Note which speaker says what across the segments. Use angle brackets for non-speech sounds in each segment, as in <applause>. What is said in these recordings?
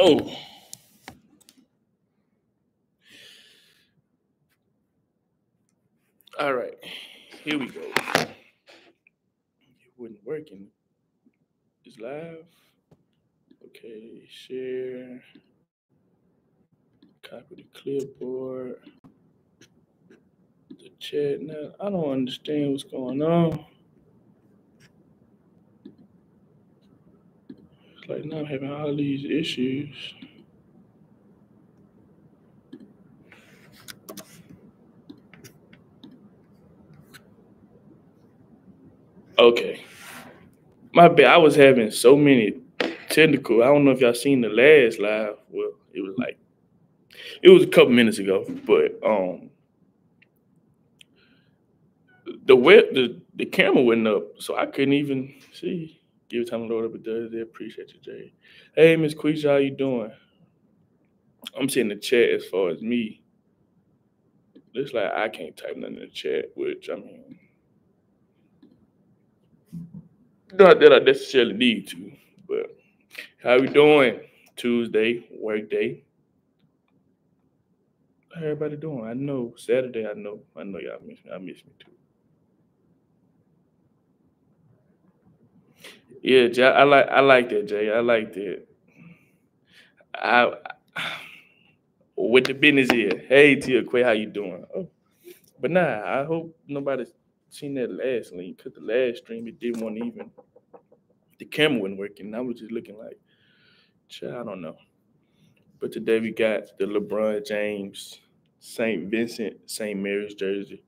Speaker 1: Oh, all right. Here we go. It wasn't working. It's live. Okay, share. Copy the clipboard. The chat now. I don't understand what's going on. Like now I'm having all these issues. Okay. My bad. I was having so many technical. I don't know if y'all seen the last live. Well, it was like it was a couple minutes ago, but um the web the, the camera went up, so I couldn't even see. Give time up. It does. They appreciate you, Jay. Hey, Miss Queisha, how you doing? I'm seeing the chat as far as me. Looks like I can't type nothing in the chat, which I mean, not that I necessarily need to, but how we doing? Tuesday, work day. How everybody doing? I know Saturday. I know. I know y'all miss me. I miss me too. Yeah, Jay, I like. I like that, Jay. I like that. I with the business here. Hey, Tia Quay, how you doing? Oh, but nah, I hope nobody seen that last link because the last stream it didn't want even the camera wasn't working. I was just looking like, I don't know. But today we got the LeBron James St. Vincent St. Mary's jersey.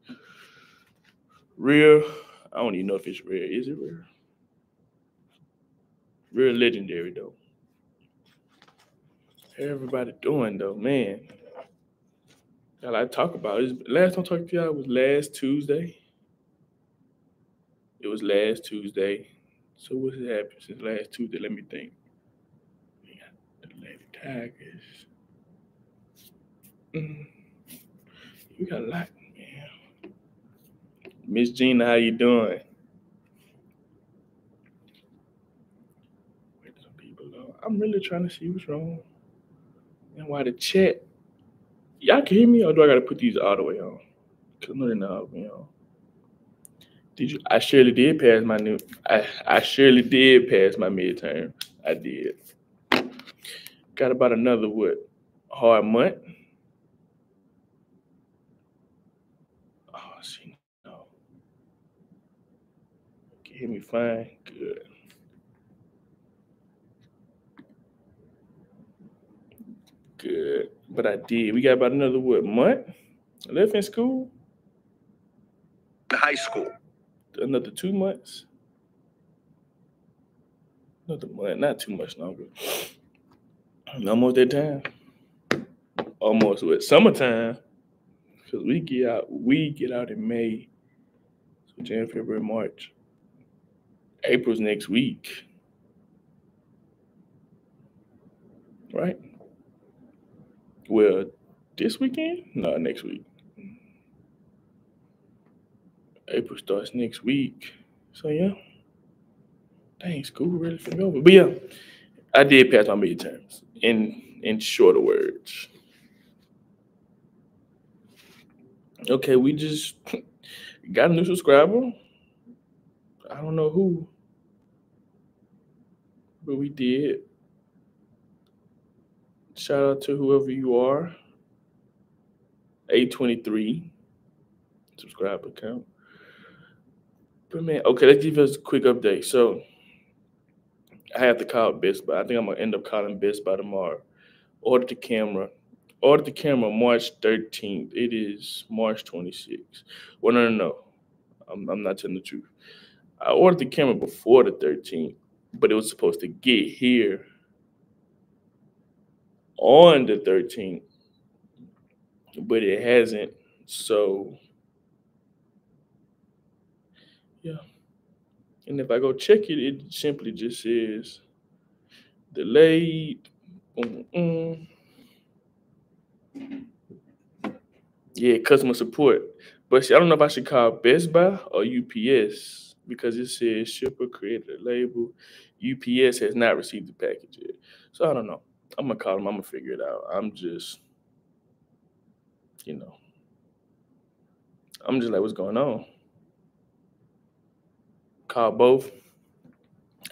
Speaker 1: Real, I don't even know if it's rare. Is it rare? Real legendary though. How everybody doing though, man? Y'all I talk about it. Last time I talked to y'all was last Tuesday. It was last Tuesday. So what's happened since last Tuesday? Let me think. We got the Lady Tigers. Mm. You got a lot, man. Miss Gina, how you doing? Wait, some people are- I'm really trying to see what's wrong. And why the chat. Y'all can hear me or do I gotta put these all the way on? Cause they're not all the way. Did you I surely did pass my new I, I surely did pass my midterm. I did. Got about another what hard month. Oh see no. Can hear me fine? Good. Good. But I did. We got about another what month left in school?
Speaker 2: high school.
Speaker 1: Another two months. Another month, not too much longer. <sniffs> Almost that time. Almost what summertime. Cause we get out, we get out in May. So January, February, March. April's next week. Right? Well, this weekend? No, next week. April starts next week. So yeah. Dang, school really finna over. But yeah, I did pass my midterms in in shorter words. Okay, we just <laughs> got a new subscriber. I don't know who, but we did. Shout out to whoever you are. A23 subscribe account. But man, okay, let's give us a quick update. So I have to call Best Buy. I think I'm gonna end up calling Best Buy tomorrow. Order the camera. Order the camera March 13th. It is March 26th. Well, no, no, no. I'm, I'm not telling the truth. I ordered the camera before the 13th, but it was supposed to get here on the 13th, but it hasn't. So yeah. And if I go check it, it simply just says delayed. Mm-mm. Yeah, customer support. But see, I don't know if I should call Best Buy or UPS because it says shipper created a label. UPS has not received the package yet. So I don't know. I'm gonna call him. I'm gonna figure it out. I'm just, you know, I'm just like, what's going on? Call both.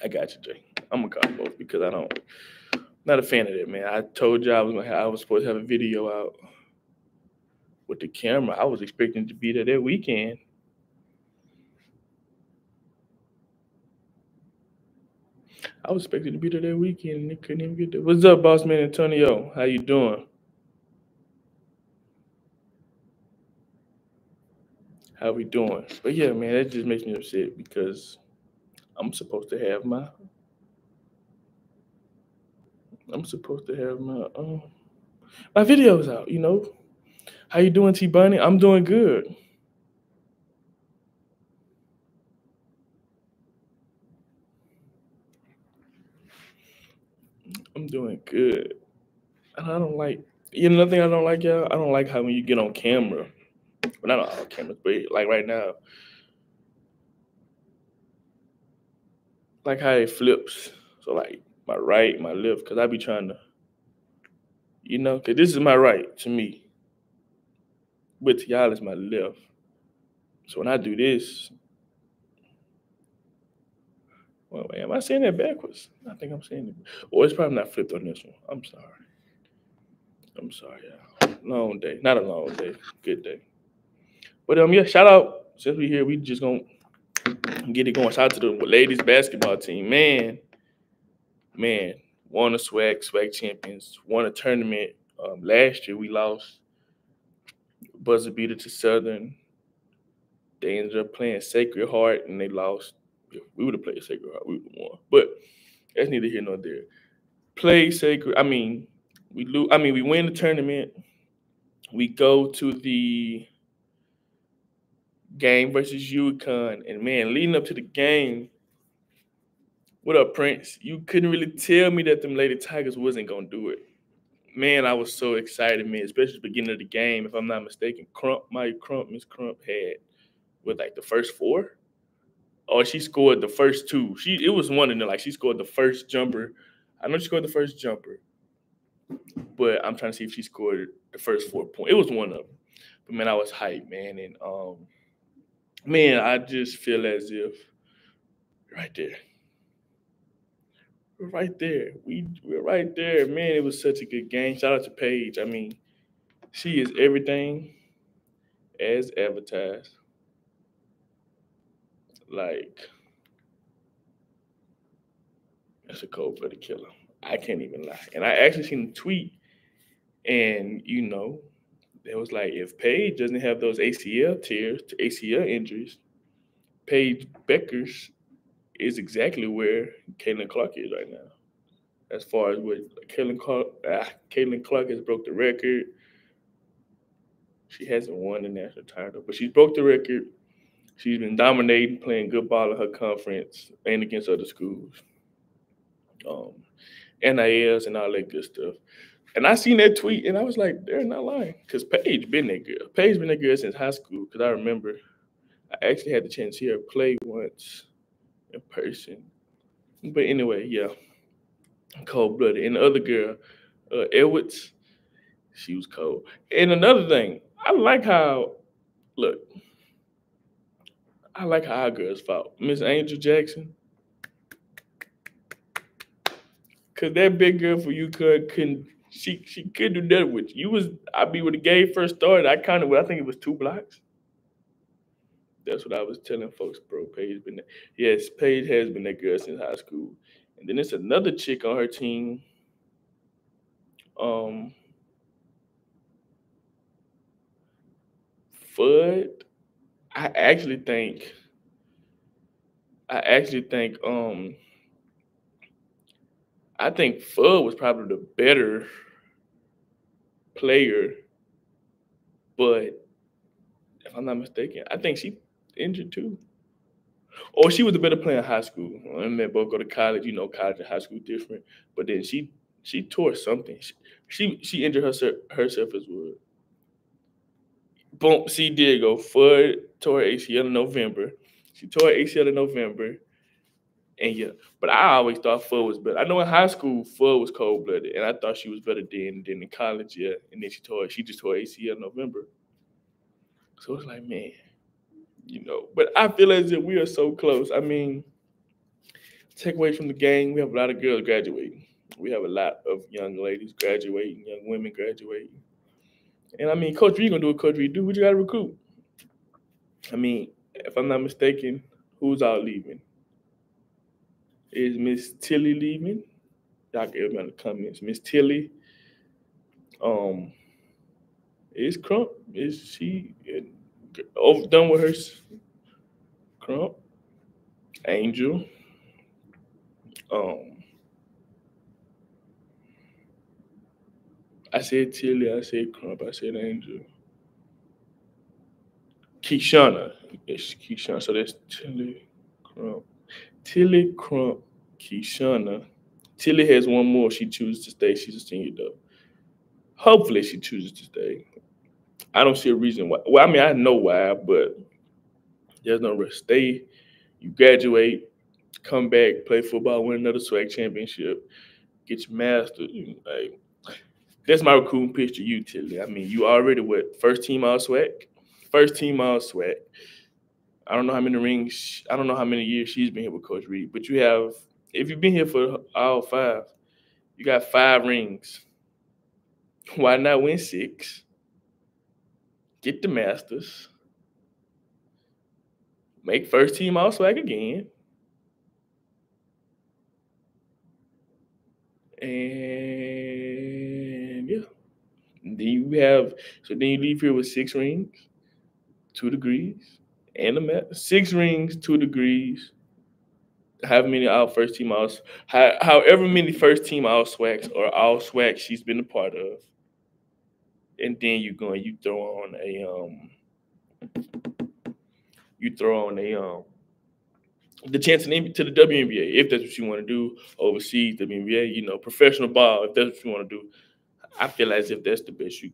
Speaker 1: I got you, Jay. I'm gonna call both because I don't. Not a fan of that, man. I told you I was gonna. Have, I was supposed to have a video out with the camera. I was expecting to be there that weekend. I was expecting to be there that weekend and they couldn't even get there. What's up, boss man Antonio? How you doing? How we doing? But yeah, man, that just makes me upset because I'm supposed to have my I'm supposed to have my um my videos out, you know. How you doing, T Bunny? I'm doing good. I'm doing good. And I don't like you know another thing I don't like, y'all. I don't like how when you get on camera. Well, not on cameras, but like right now. Like how it flips. So like my right, my left, because I be trying to, you know, because this is my right to me. But to y'all is my left. So when I do this, well, wait, am I saying that backwards? I think I'm saying it. Or it's probably not flipped on this one. I'm sorry. I'm sorry, y'all. Long day. Not a long day. Good day. But um, yeah, shout out. Since we here, we just gonna get it going. Shout out to the ladies basketball team. Man, man, won a SWAC, SWAC champions, won a tournament. Um, last year we lost buzzer beater to Southern. They ended up playing Sacred Heart and they lost. If we would have played Sacred Heart, we would have won. But that's neither here nor there. Play Sacred. I mean, we lose. I mean, we win the tournament. We go to the game versus UConn, and man, leading up to the game, what up, Prince? You couldn't really tell me that them Lady Tigers wasn't gonna do it. Man, I was so excited, man, especially the beginning of the game. If I'm not mistaken, Crump, my Crump, Miss Crump had with like the first four. Oh, she scored the first two. She it was one of them. Like she scored the first jumper. I know she scored the first jumper, but I'm trying to see if she scored the first four points. It was one of them. But man, I was hyped, man, and um, man, I just feel as if right there we're right there. We we're right there. Man, it was such a good game. Shout out to Paige. I mean, she is everything as advertised. Like that's a cold blooded killer. I can't even lie. And I actually seen a tweet, and you know, it was like if Paige doesn't have those ACL tears, to ACL injuries, Paige Bueckers is exactly where Caitlin Clark is right now. As far as what Caitlin Clark, ah, Clark has broke the record. She hasn't won the national title, but she's broke the record. She's been dominating, playing good ball in her conference and against other schools. Um, NILs and all that good stuff. And I seen that tweet and I was like, they're not lying. Because Paige been that girl. Paige been that girl since high school. Because I remember I actually had the chance to see her play once in person. But anyway, yeah, cold blooded. And the other girl, uh, Edwards, she was cold. And another thing, I like how, look, I like how our girls fought. Miss Angel Jackson. Cause that big girl for you could couldn't she she could do that with you. You was I be when the game first started, I kind of I think it was two blocks. That's what I was telling folks, bro. Paige been there. Yes, Paige has been that girl since high school. And then there's another chick on her team. Um Fudd. I actually think I actually think um I think Fudd was probably the better player, but if I'm not mistaken, I think she injured too. Or she was a better player in high school. I mean, both go to college. You know, college and high school different. But then she she tore something. She she, she injured herself herself as well. Boom. did go Fudd tore ACL in November. She tore ACL in November, And yeah, but I always thought Fudd was better. I know in high school Fudd was cold blooded, and I thought she was better than than in college. Yeah, and then she tore she just tore ACL in November. So it's like, man, you know. But I feel as if we are so close. I mean, take away from the game, we have a lot of girls graduating. We have a lot of young ladies graduating, young women graduating. And I mean, Coach Reed gonna do what Coach Reed do. We just gotta recruit. I mean, if I'm not mistaken, who's out leaving? Is Miss Tilly leaving? Y'all give me in the comments. Miss Tilly. Um, is Crump? Is she over done with her? Crump, Angel. Um, I said Tilly. I said Crump. I said Angel. Kishana. It's uh, Kishana. So that's Tilly Crump. Tilly Crump, Kishana. Uh, Tilly has one more. She chooses to stay. She's a senior though. Hopefully she chooses to stay. I don't see a reason why. Well, I mean, I know why, but there's no risk. Stay, you graduate, come back, play football, win another SWAC championship, get your master. Like, that's my recruiting pitch to you, Tilly. I mean, you already what first team all SWAC, first team all SWAC. I don't know how many rings. I don't know how many years she's been here with Coach Reed, but you have. If you've been here for all five, you got five rings. <laughs> Why not win six? Get the Masters. Make first team all SWAC again. And. Then you have so then you leave here with six rings, two degrees, and a mat. Six rings, two degrees. However many all first team all however many first team all SWACs or all SWACs she's been a part of and then you go and you throw on a um you throw on a um the chance to the WNBA if that's what you want to do overseas WNBA you know professional ball if that's what you want to do I feel as if that's the best you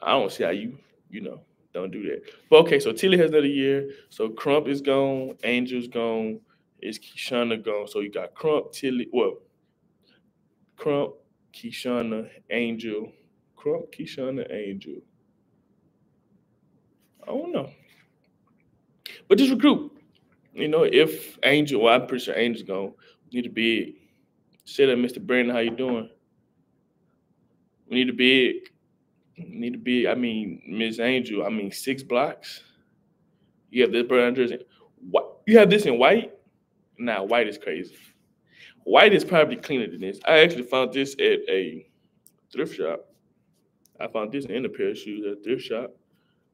Speaker 1: I don't see how you you know don't do that but okay so Tilly has another year so Crump is gone Angel's gone it's Kishana gone so you got Crump Tilly well Crump, Kishana, Angel. Crump, Kishana, Angel. I don't know. But just recruit. You know, if Angel, well, I'm pretty sure Angel's gonna need a big. Say that, uh, Mr. Brandon, how you doing? We need a big. We Need a big. I mean, Miss Angel. I mean, six blocks. You have this brown jersey. What? You have this in white? Nah, white is crazy. White is probably cleaner than this. I actually found this at a thrift shop. I found this in a pair of shoes at a thrift shop.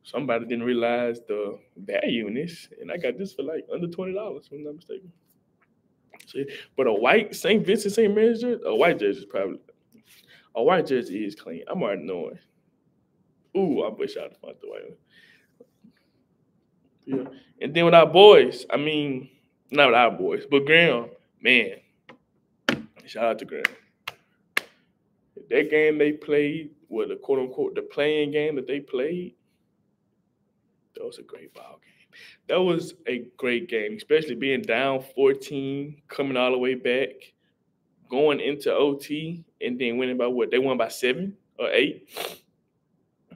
Speaker 1: Somebody didn't realize the value in this, and I got this for like under twenty dollars, if I'm not mistaken. But a white St. Vincent St. Mary's a white jersey is probably a white jersey is clean. I'm already knowing. Ooh, I wish I'd the white one. Yeah, and then with our boys, I mean, not with our boys, but Graham, man, Shout out to Graham. That game they played, well, the quote unquote the playing game that they played, that was a great ball game. That was a great game, especially being down 14, coming all the way back, going into OT, and then winning by what? They won by seven or eight.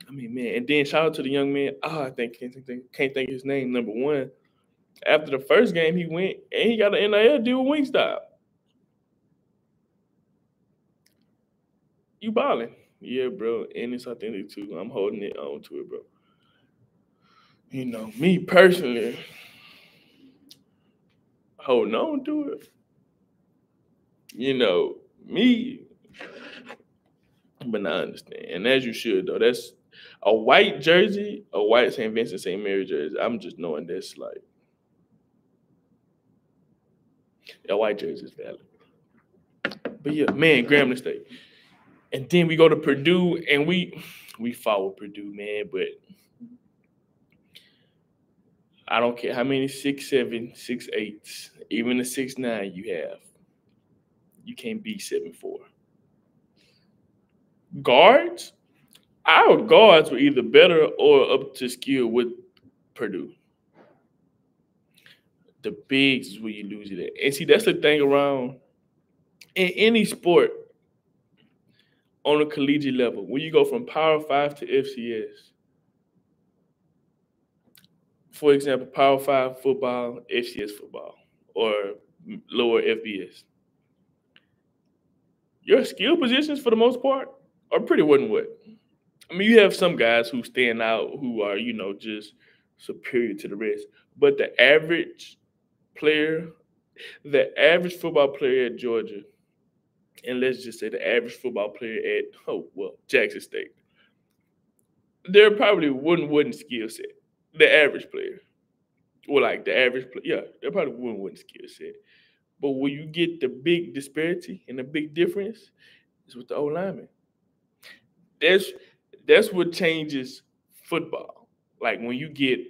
Speaker 1: I mean, man, and then shout out to the young man. Oh, I think can't think, can't think his name. Number one. After the first game, he went and he got an NIL deal with Wingstop. you balling. Yeah, bro. And it's authentic too. I'm holding it on to it, bro. You know, me personally, holding on to it. You know, me, but I understand. And as you should, though, that's a white jersey, a white St. Vincent St. Mary jersey. I'm just knowing that's like a white jersey is valid. But yeah, man, Grambling State and then we go to Purdue and we we follow Purdue, man. But I don't care how many six seven, six eights, even the six nine you have. You can't be seven four. Guards, our guards were either better or up to skill with Purdue. the bigs is where you lose it at. And see, that's the thing around in any sport on a collegiate level, when you go from Power Five to FCS, for example, Power Five football, FCS football, or lower FBS, your skill positions for the most part are pretty and what. I mean, you have some guys who stand out who are, you know, just superior to the rest. But the average player, the average football player at Georgia, and let's just say the average football player at oh well Jackson State, they're probably one wooden skill set. The average player, or like the average player, yeah, they're probably one wooden skill set. But when you get the big disparity and the big difference, is with the O lineman. That's that's what changes football. Like when you get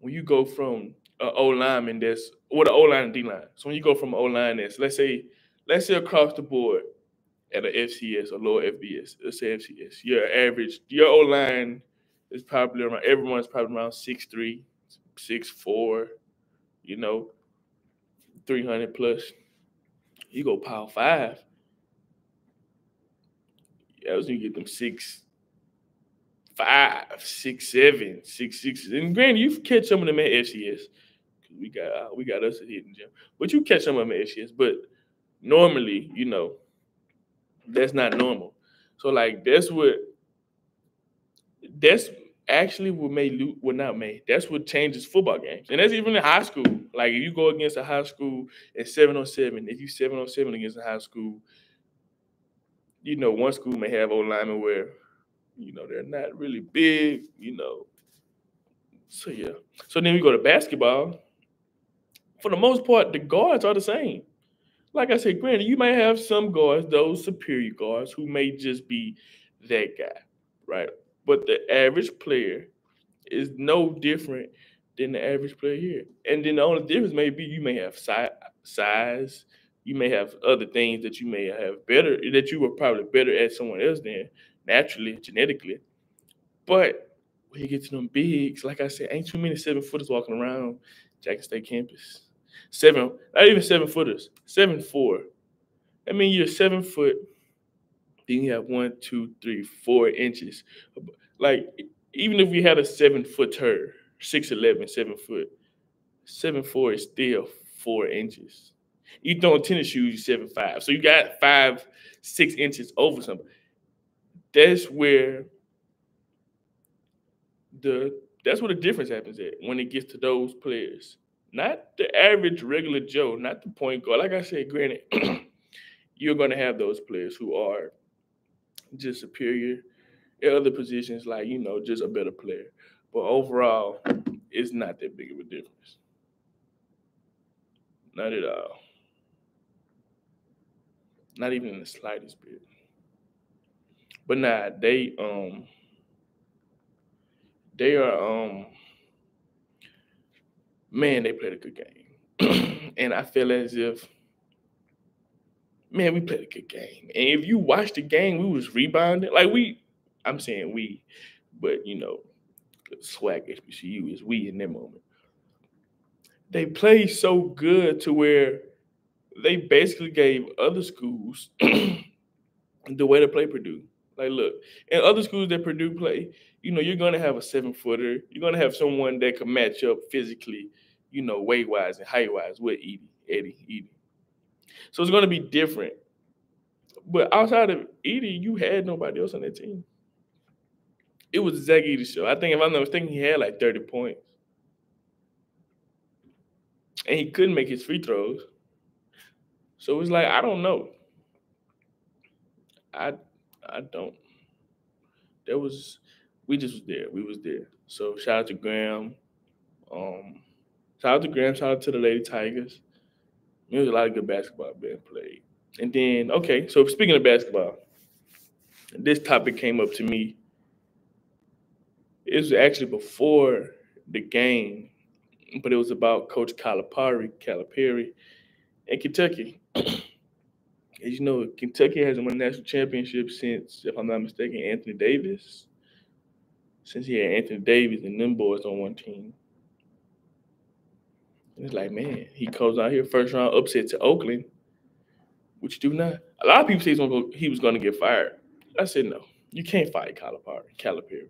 Speaker 1: when you go from an O lineman that's or the O line and D line. So when you go from O line that's let's say let's say across the board at an FCS or lower FBS, let's say FCS, your average your O line is probably around everyone's probably around six three, six four, you know, three hundred plus. You go power five. Yeah, was you get them six five, six, seven, six, six. And granted, you catch some of them at FCS. We got we got us a hidden gem, but you catch some of them at FCS. But normally, you know, that's not normal. So like that's what that's actually what made what not made. That's what changes football games, and that's even in high school. Like if you go against a high school at seven on seven, if you seven on seven against a high school, you know one school may have old linemen where you know, they're not really big, you know. So yeah. So then we go to basketball. For the most part, the guards are the same. Like I said, granted, you may have some guards, those superior guards, who may just be that guy, right? But the average player is no different than the average player here. And then the only difference may be you may have si- size, you may have other things that you may have better that you were probably better at someone else than naturally, genetically. But when you get to them bigs, like I said, ain't too many seven footers walking around Jackson State campus. Seven, not even seven footers, seven four. I mean, you're seven foot, then you have one, two, three, four inches. Like, even if we had a seven footer, 6'11, seven foot, seven four is still four inches. You throwing tennis shoes, you seven five. So you got five, six inches over something that's where the that's where the difference happens at when it gets to those players. Not the average regular Joe, not the point guard. Like I said, granted, <clears throat> you're going to have those players who are just superior in other positions, like you know, just a better player. But overall, it's not that big of a difference. Not at all. Not even in the slightest bit. But nah, they um they are um man, they played a good game. <clears throat> and I feel as if man, we played a good game. And if you watch the game, we was rebounding. Like we, I'm saying we, but you know, SWAC HBCU is we in that moment. They played so good to where they basically gave other schools <clears throat> the way to play Purdue. Like, look, in other schools that Purdue play, you know, you're gonna have a seven footer. You're gonna have someone that can match up physically, you know, weight wise and height wise with Edey, Eddie, Edey. So it's gonna be different. But outside of Edey, you had nobody else on that team. It was Zach Edey's show. I think if I'm not mistaken, he had like 30 points. And he couldn't make his free throws. So it's like, I don't know. I I don't. There was we just was there. We was there. So shout out to Graham. Um, shout out to Graham. Shout out to the Lady Tigers. There was a lot of good basketball being played. And then, okay, so speaking of basketball, this topic came up to me. It was actually before the game, but it was about Coach Calipari, Calipari in Kentucky. <clears throat> As you know, Kentucky hasn't won a national championship since, if I'm not mistaken, Anthony Davis. Since he had Anthony Davis and them boys on one team. It's like, man, he comes out here first round upset to Oakland, which do not. A lot of people say go, he was going to get fired. I said no. You can't fire Calipari. Calipari.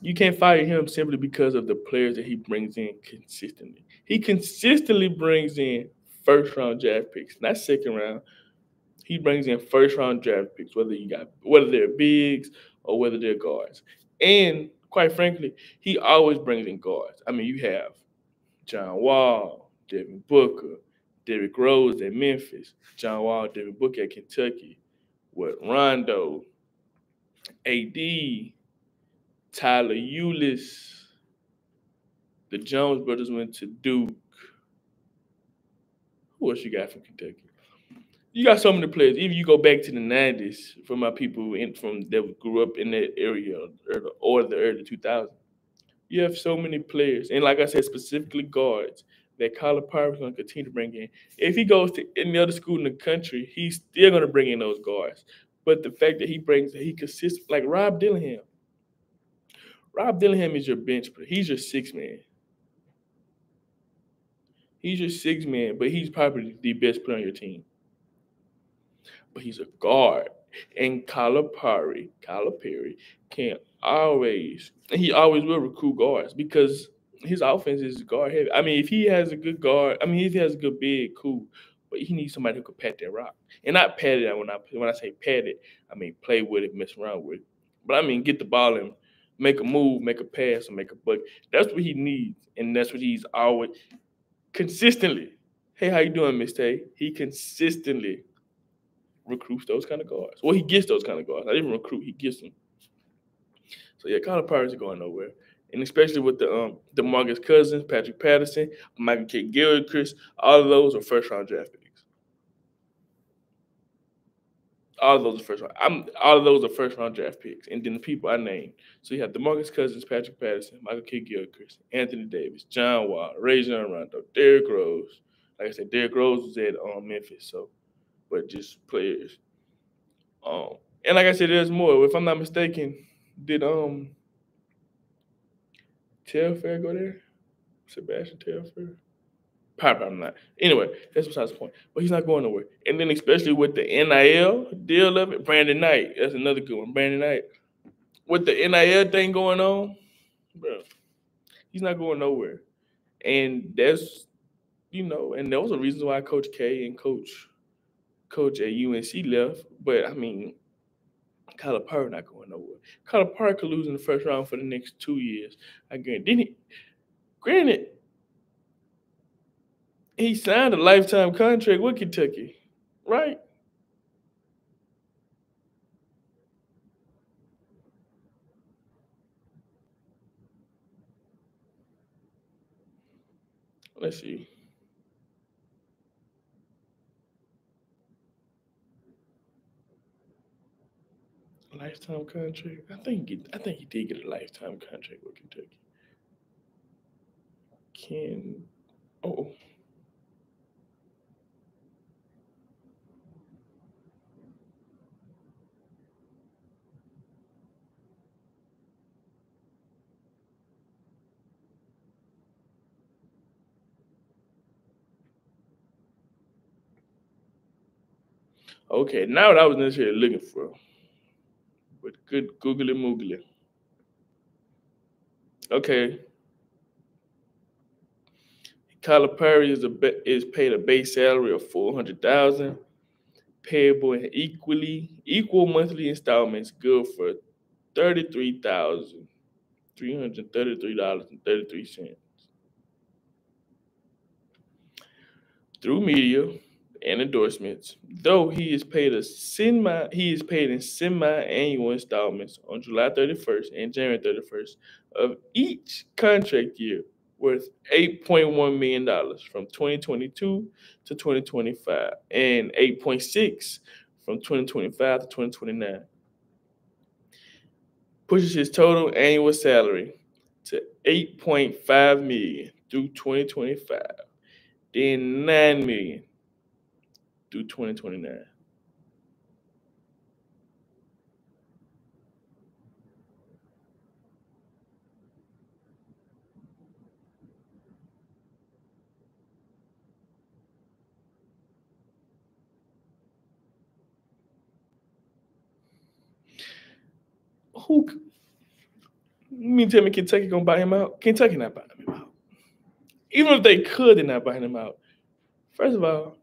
Speaker 1: You can't fire him simply because of the players that he brings in consistently. He consistently brings in first round draft picks, not second round. He brings in first round draft picks, whether you got whether they're bigs or whether they're guards. And quite frankly, he always brings in guards. I mean, you have John Wall, Devin Booker, Derrick Rose at Memphis, John Wall, Devin Booker at Kentucky, with Rondo, AD, Tyler Ulis. The Jones brothers went to Duke. Who else you got from Kentucky? You got so many players. Even you go back to the '90s, for my people in, from that grew up in that area or the, or the early 2000s. You have so many players, and like I said, specifically guards that Calipari is going to continue to bring in. If he goes to any other school in the country, he's still going to bring in those guards. But the fact that he brings, he consists like Rob Dillingham. Rob Dillingham is your bench player. He's your six man. He's your six man, but he's probably the best player on your team. But he's a guard. And Calipari, Calipari can always, he always will recruit guards because his offense is guard heavy. I mean, if he has a good guard, I mean, if he has a good big, cool. But he needs somebody who can pat that rock, and not pat it. When I when I say pat it, I mean play with it, mess around with it. But I mean get the ball and make a move, make a pass, or make a bucket. That's what he needs, and that's what he's always consistently. Hey, how you doing, Miss Tay? He consistently recruits those kind of guards. Well, he gets those kind of guards. I didn't recruit, he gets them. So yeah, Calipari is going nowhere and especially with the um DeMarcus Cousins, Patrick Patterson, Michael K. Gilchrist, all of those are first round draft picks. All of those are first round. I'm all of those are first round draft picks, and then the people I named. So you have DeMarcus Cousins, Patrick Patterson, Michael K. Gilchrist, Anthony Davis, John Wall, Rajon Rondo, Derrick Rose. Like I said, Derrick Rose was at um, Memphis, so but just players. Um, and like I said, there's more. If I'm not mistaken, did um Telfair go there? Sebastian Telfair? Probably I'm not. Anyway, that's besides the point. But he's not going nowhere. And then especially with the NIL deal of it, Brandon Knight. That's another good one. Brandon Knight. With the NIL thing going on, bro, he's not going nowhere. And that's, you know, and there was a reason why Coach K and Coach Coach at UNC left. But I mean, Calipari not going nowhere. Could lose in the first round for the next two years. I guarantee. He, granted, he signed a lifetime contract with Kentucky, right? Let's see. Lifetime contract. I think I think he did get a lifetime contract with Kentucky. Can oh. Okay, now what I was necessarily looking for but good googly moogly. Okay. Calipari is a is paid a base salary of four hundred thousand, payable in equally equal monthly installments, good for thirty three thousand three hundred thirty three dollars and thirty three cents. Through media, and endorsements, though he is paid a semi he is paid in semi-annual installments on July 31st and January 31st of each contract year worth $8.1 million from 2022 to 2025 and 8.6 from 2025 to 2029. Pushes his total annual salary to 8.5 million through 2025, then 9 million through 2029. who me mean tell me Kentucky gonna buy him out? Kentucky not buying him out. Even if they could, they're not buying him out. First of all,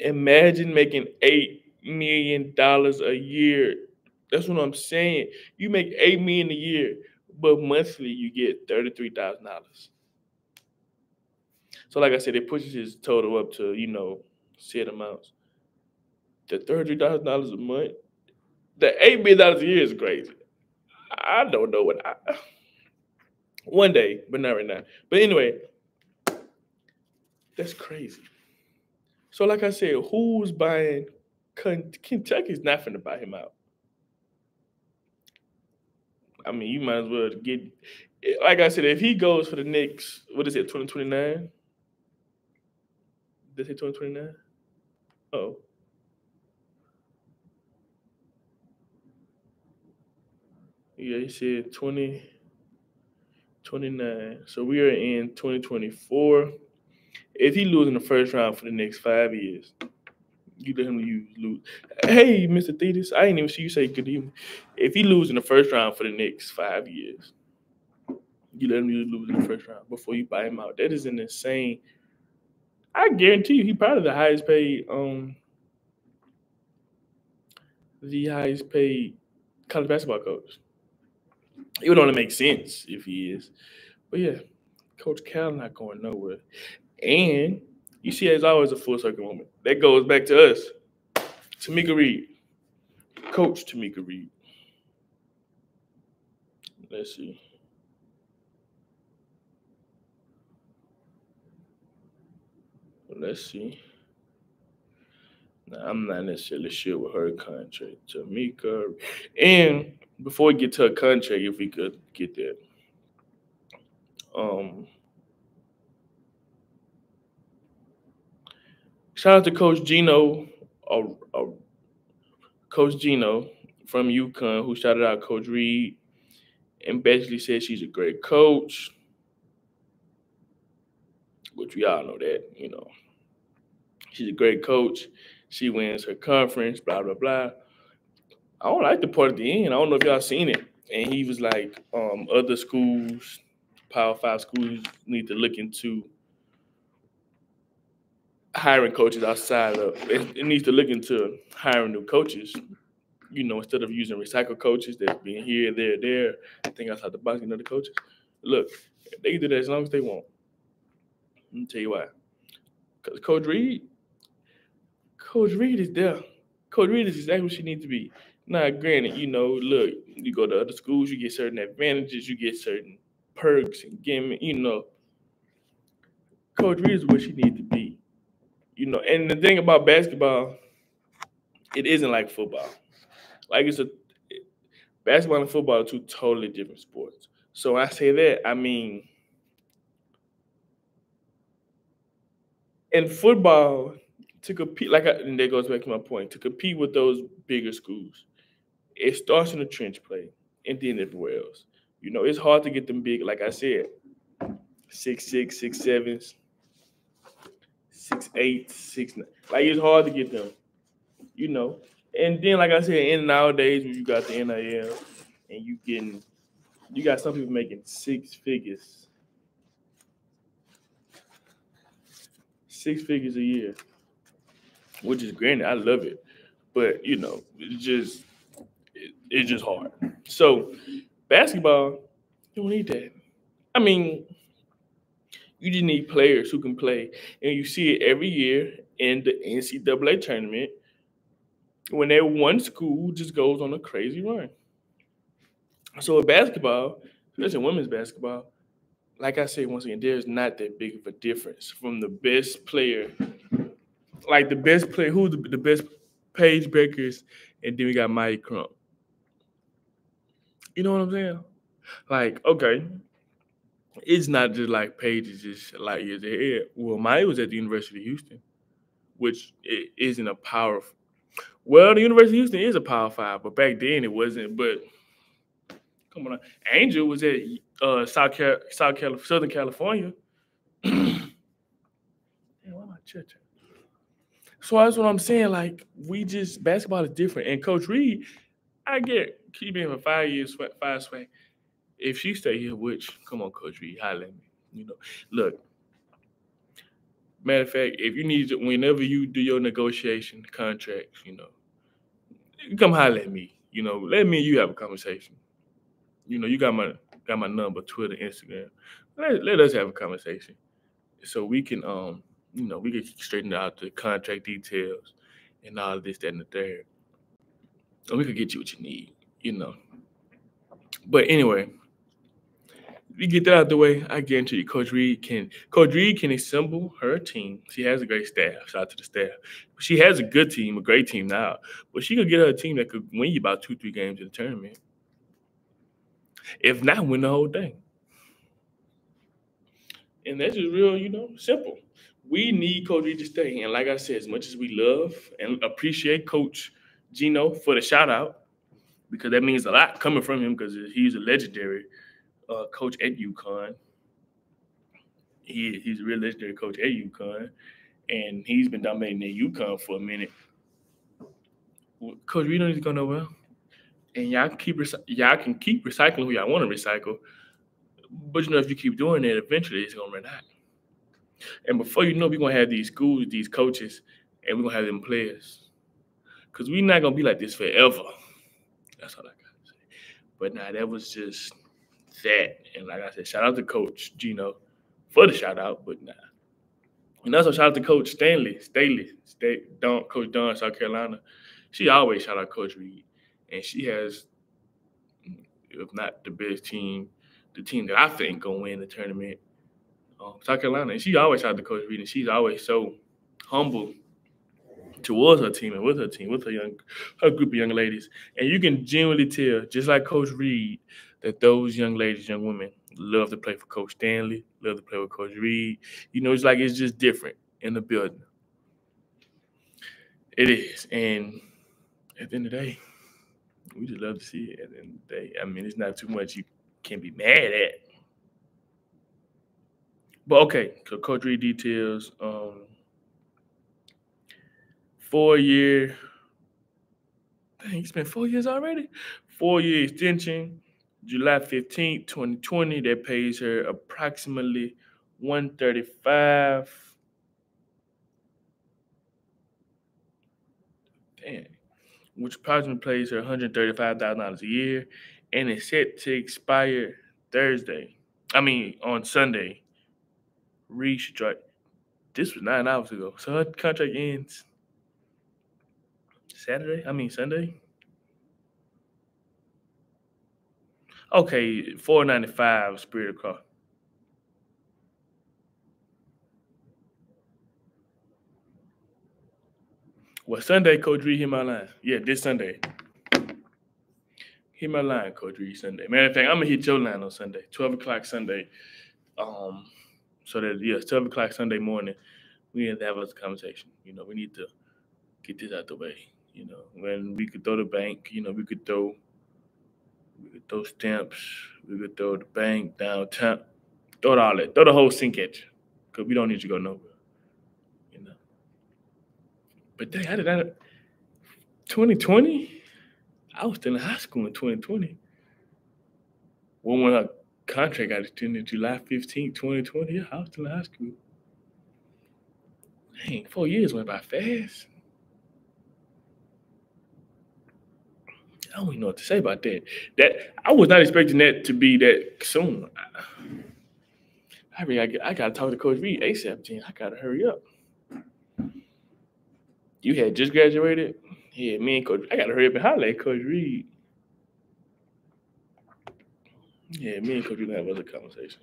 Speaker 1: imagine making eight million dollars a year. That's what I'm saying. You make eight million a year, but monthly you get thirty-three thousand dollars. So, like I said, it pushes his total up to you know set amounts. The thirty-three thousand dollars a month, the eight million dollars a year is crazy. I don't know what I. <sighs> One day, but not right now. But anyway, that's crazy. So, like I said, who's buying? Kentucky's not going to buy him out. I mean, you might as well get. Like I said, if he goes for the next, what is it, twenty twenty nine? Did they say twenty twenty nine? Oh. Yeah, he said 20, 29. So we are in 2024. If he loses in the first round for the next five years, you let him use lose. Hey, Mr. Thetis, I didn't even see you say good evening. If he loses in the first round for the next five years, you let him lose in the first round before you buy him out. That is an insane. I guarantee you, he probably the highest paid, um, the highest paid college basketball coach. It would only make sense if he is. But yeah, Coach Cal not going nowhere. And you see, there's always a full circle moment. That goes back to us. Tomekia Reed. Coach Tomekia Reed. Let's see. Let's see. Now, I'm not necessarily sure with her contract. Tomekia. And before we get to a contract, if we could get that. Um, shout out to Coach Geno, uh, uh, Coach Geno from UConn, who shouted out Coach Reed and basically said she's a great coach, which we all know that, you know. She's a great coach. She wins her conference, blah, blah, blah. I don't like the part at the end. I don't know if y'all seen it. And he was like, um, other schools, Power Five schools, need to look into hiring coaches outside of. It, it needs to look into hiring new coaches. You know, instead of using recycled coaches that's being here, there, there, I think outside the box, you know, the coaches. Look, they can do that as long as they want. Let me tell you why. Because Coach Reed, Coach Reed is there. Coach Reed is exactly what she needs to be. Now, granted, you know, look, you go to other schools, you get certain advantages, you get certain perks and gimmick, you know. Coach Reed is what she needs to be. You know, and the thing about basketball, it isn't like football. Like it's a basketball and football are two totally different sports. So when I say that, I mean in football, to compete, like, I, and that goes back to my point, to compete with those bigger schools, it starts in the trench play and then everywhere else. You know, it's hard to get them big, like I said, six six, six sevens, six eight, six nine. Like it's hard to get them, you know. And then, like I said, in nowadays when you got the NIL and you getting, you got some people making six figures, six figures a year, which is granted, I love it, but you know, it's just it's just hard. So basketball, you don't need that. I mean, you just need players who can play, and you see it every year in the NCAA tournament when that one school just goes on a crazy run. So with basketball, especially women's basketball, like I said once again, there's not that big of a difference from the best player, like the best player, who's the, the best Paige Bueckers, and then we got Maia Crum. You know what I'm saying? Like, okay, it's not just like Paige just like years ahead. Well, Maia was at the University of Houston, which isn't a power. Well, the University of Houston is a power five, but back then it wasn't. But come on, Angel was at uh, South Car- South Cal- Southern California. <clears throat> Damn, why am I churching? So that's what I'm saying. Like we just basketball is different, and Coach Reed, I get Keep being for five years, five swing. If she stay here, which come on, Coach Reed, holler at me. You know, look. Matter of fact, if you need whenever you do your negotiation contracts, you know, come holler at me. You know, let me and you have a conversation. You know, you got my got my number, Twitter, Instagram. Let, let us have a conversation. So we can um, you know, we can straighten out the contract details and all this, that, and the third. And we could get you what you need, you know. But anyway, we get that out of the way. I guarantee you, Coach Reed can Coach Reed can assemble her team. She has a great staff. Shout out to the staff. She has a good team, a great team now. But she could get her a team that could win you about two, three games in the tournament. If not, win the whole thing. And that's just real, you know, simple. We need Coach Reed to stay. And like I said, as much as we love and appreciate Coach Geno for the shout out, because that means a lot coming from him because he's a legendary uh, coach at UConn. He, he's a real legendary coach at UConn, and he's been dominating at UConn for a minute. Coach Reed don't need to go nowhere, and y'all keep y'all can keep recycling who y'all want to recycle, but you know if you keep doing it, eventually it's gonna run out. And before you know, we're gonna have these schools, these coaches, and we're gonna have them players. Cause we're not gonna be like this forever. That's all I gotta say. But now that was just that. And like I said, shout out to Coach Geno for the shout out, but nah. And also shout out to Coach Stanley, Staley, State Dawn, Coach Dawn, South Carolina. She always shout out Coach Reed. And she has, if not the best team, the team that I think gonna win the tournament. Um, South Carolina. And she always shout out to Coach Reed, and she's always so humble towards her team and with her team, with her young her group of young ladies. And you can genuinely tell, just like Coach Reed, that those young ladies, young women, love to play for Coach Stanley, love to play with Coach Reed. You know, it's like it's just different in the building. It is. And at the end of the day, we just love to see it at the end of the day. I mean, it's not too much you can be mad at. But okay, so Coach Reed details. Um, four year. Dang, it's been four years already. Four year extension, July 15th, 2020. That pays her approximately 135. Damn. Which approximately pays her $135,000 a year. And it's set to expire Thursday. I mean, on Sunday. Reach strike. This was nine hours ago. So her contract ends Saturday? I mean Sunday. Okay, four ninety five Spirit of car. Well, Sunday, Coach Reed hit my line. Yeah, this Sunday. Hit my line, Coach Reed, Sunday. Matter of fact, I'm gonna hit your line on Sunday, 12 o'clock Sunday. Um, so that yeah, 12 o'clock Sunday morning, we need to have a conversation. You know, we need to get this out the way. You know, when we could throw the bank, you know, we could throw we could throw stamps, we could throw the bank downtown, throw it all that, throw the whole sink. Cause we don't need to go nowhere. You know. But dang, how did that 2020? I was still in high school in 2020. When when her contract got extended July 15, 2020, yeah, I was still in high school. Dang, four years went by fast. I don't even know what to say about that. That I was not expecting that to be that soon. I mean, I, I gotta talk to Coach Reed ASAP. Team, I gotta hurry up. You had just graduated. Yeah, me and Coach. I gotta hurry up and holler at Coach Reed. Yeah, me and Coach Reed have other conversations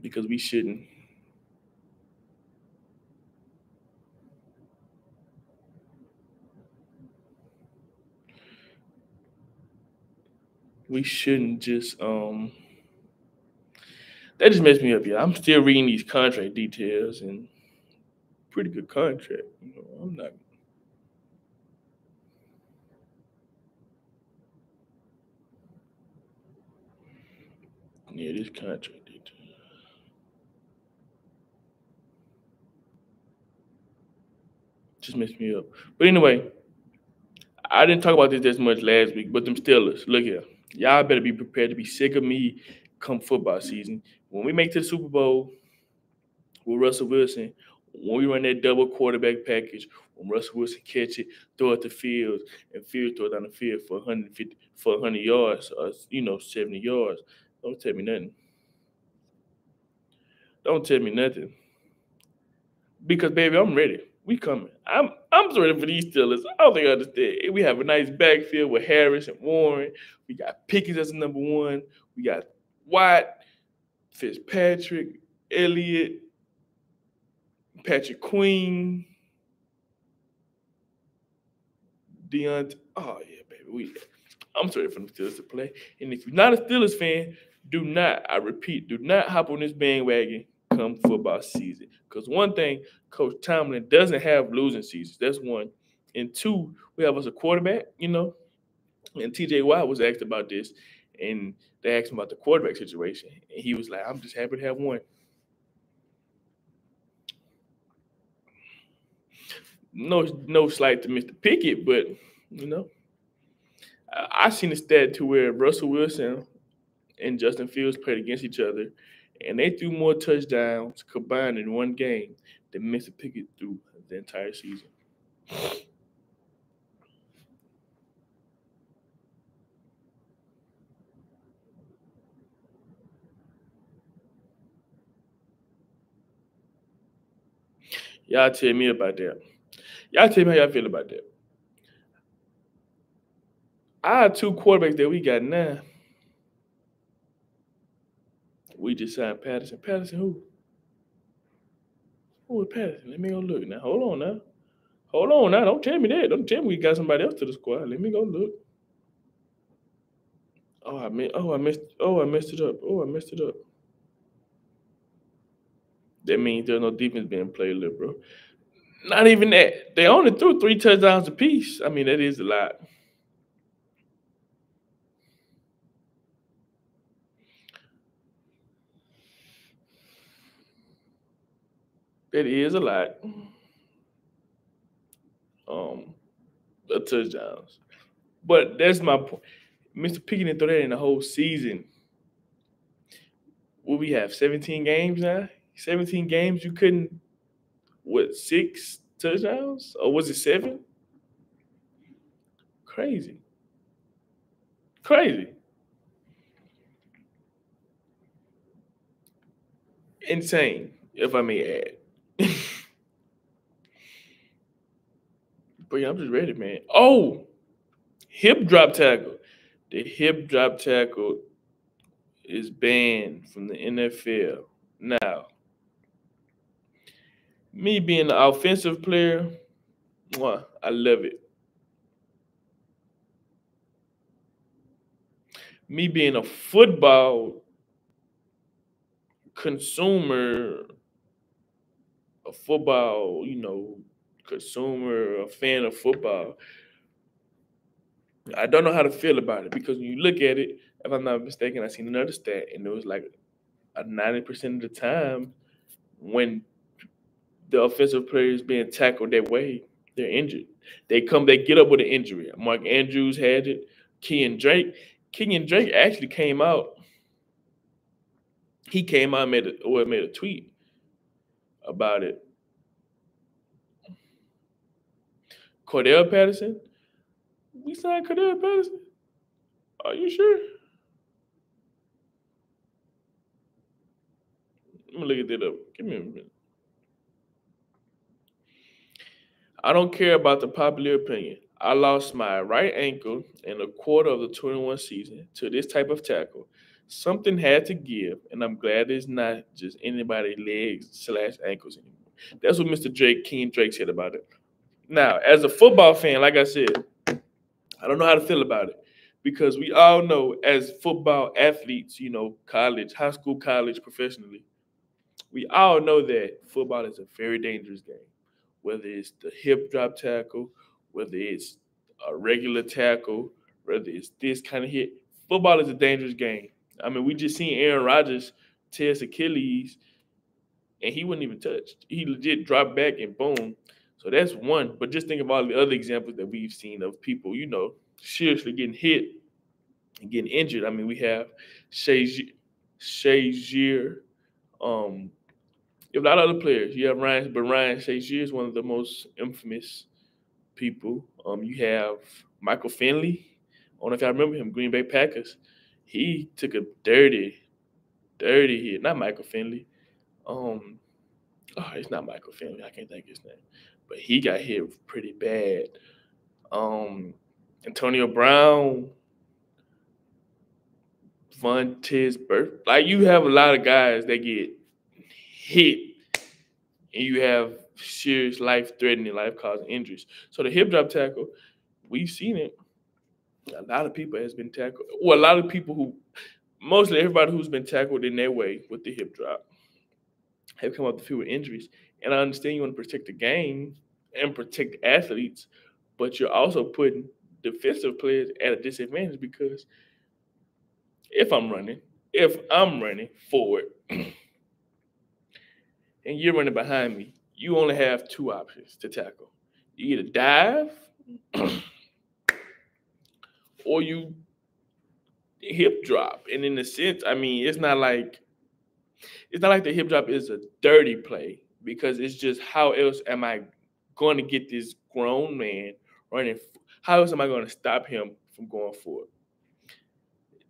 Speaker 1: because we shouldn't. We shouldn't just um that just messed me up. Yeah, I'm still reading these contract details and pretty good contract. You know, I'm not. Yeah, this contract detail. Just messed me up. But anyway, I didn't talk about this as much last week, but them Steelers, look here. Y'all better be prepared to be sick of me come football season. When we make to the Super Bowl with Russell Wilson, when we run that double quarterback package, when Russell Wilson catch it, throw it to Fields, and Fields throw it down the field for 150 for 100 yards or you know 70 yards. Don't tell me nothing. Don't tell me nothing. Because baby, I'm ready. We coming. I'm I'm ready for these Steelers. I don't think I understand. We have a nice backfield with Harris and Warren. We got Pickens as the number one. We got Watt, Fitzpatrick, Elliott, Patrick Queen, Deontay. Oh yeah, baby. We I'm sorry for the Steelers to play. And if you're not a Steelers fan, do not, I repeat, do not hop on this bandwagon come football season. Because one thing, Coach Tomlin doesn't have losing seasons. That's one. And two, we have us a quarterback, you know. And TJ Watt was asked about this, and they asked him about the quarterback situation. And he was like, I'm just happy to have one. No, no slight to Mr. Pickett, but you know, I seen a stat to where Russell Wilson and Justin Fields played against each other, and they threw more touchdowns combined in one game than Mr. Pickett threw the entire season. Y'all tell me about that. Y'all tell me how y'all feel about that. Our two quarterbacks that we got now, we just signed Patterson. Patterson who? Who is Patterson? Let me go look now. Hold on now. Hold on now. Don't tell me that. Don't tell me we got somebody else to the squad. Let me go look. Oh, I missed. Oh, I missed. Oh, I messed it up. Oh, I messed it up. That means there's no defense being played, little bro. Not even that. They only threw three touchdowns apiece. I mean, that is a lot. That is a lot. Um, the touchdowns. But that's my point. Mr. Pickett didn't throw that in the whole season. Will we have 17 games now? 17 games you couldn't what six touchdowns? Or was it seven? Crazy. Crazy. Insane, if I may add. But yeah, I'm just ready, man. Oh, hip drop tackle. The hip drop tackle is banned from the NFL. Now, me being an offensive player, I love it. Me being a football consumer a football, you know, consumer, a fan of football, I don't know how to feel about it because when you look at it, if I'm not mistaken, I seen another stat and it was like a 90% of the time when the offensive players being tackled that way, they're injured. They come, they get up with an injury. Mark Andrews had it. Kenyan Drake. Kenyan Drake actually came out. He came out and made a, or made a tweet about it. Cordarrelle Patterson? We signed Cordell Patterson? Are you sure? Let me look at that up. Give me a minute. I don't care about the popular opinion. I lost my right ankle in a quarter of the 21 season to this type of tackle. Something had to give, and I'm glad it's not just anybody's legs slash ankles anymore. That's what Mr. Drake, King Drake said about it. Now, as a football fan, like I said, I don't know how to feel about it because we all know as football athletes, you know, college, high school, college, professionally, we all know that football is a very dangerous game. Whether it's the hip drop tackle, whether it's a regular tackle, whether it's this kind of hit, football is a dangerous game. I mean, we just seen Aaron Rodgers tear his Achilles, and he wasn't even touched. He legit dropped back and boom. So that's one. But just think of all the other examples that we've seen of people, you know, seriously getting hit and getting injured. I mean, we have Shazier, um, you have a lot of other players. You have Ryan, but Ryan Shazier is one of the most infamous people. Um, you have Michael Finley. I don't know if y'all remember him, Green Bay Packers. He took a dirty, dirty hit. Not Michael Finley. Um, oh, it's not Michael Finley. I can't think his name, but he got hit pretty bad. Um, Antonio Brown, Vontaze Burfict. Like you have a lot of guys that get hit and you have serious life threatening, life causing injuries. So the hip drop tackle, we've seen it. A lot of people has been tackled. Well, a lot of people who mostly everybody who's been tackled in their way with the hip drop have come up the field with injuries. And I understand you want to protect the game and protect athletes, but you're also putting defensive players at a disadvantage because if I'm running, if I'm running forward <clears throat> and you're running behind me, you only have two options to tackle. You either dive <clears throat> or you hip drop. And in a sense, I mean, it's not like it's not like the hip drop is a dirty play because it's just how else am I going to get this grown man running? How else am I going to stop him from going forward?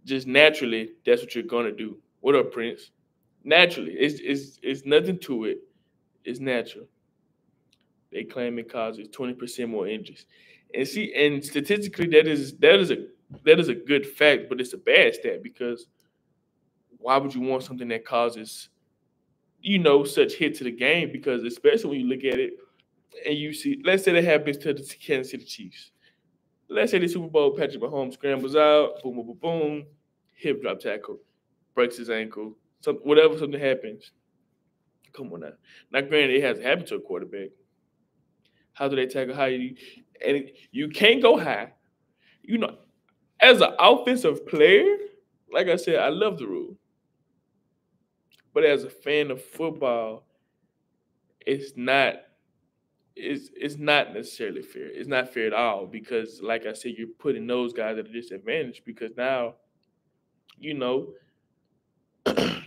Speaker 1: Just naturally, that's what you're going to do. What up, Prince? naturally. It's it's it's nothing to it. It's natural. They claim it causes 20% more injuries. And see, and statistically, that is that is a that is a good fact, but it's a bad stat because why would you want something that causes, you know, such hit to the game? Because especially when you look at it and you see, let's say that happens to the Kansas City Chiefs. Let's say the Super Bowl, Patrick Mahomes scrambles out, boom, boom, boom, boom, hip drop tackle, breaks his ankle, some whatever something happens. Come on now. Now, granted, it hasn't happened to a quarterback. How do they tackle high? You, and you can't go high. You know, as an offensive player, like I said, I love the rule. But as a fan of football, it's not it's it's not necessarily fair. It's not fair at all because, like I said, you're putting those guys at a disadvantage because now, you know, <clears throat> it's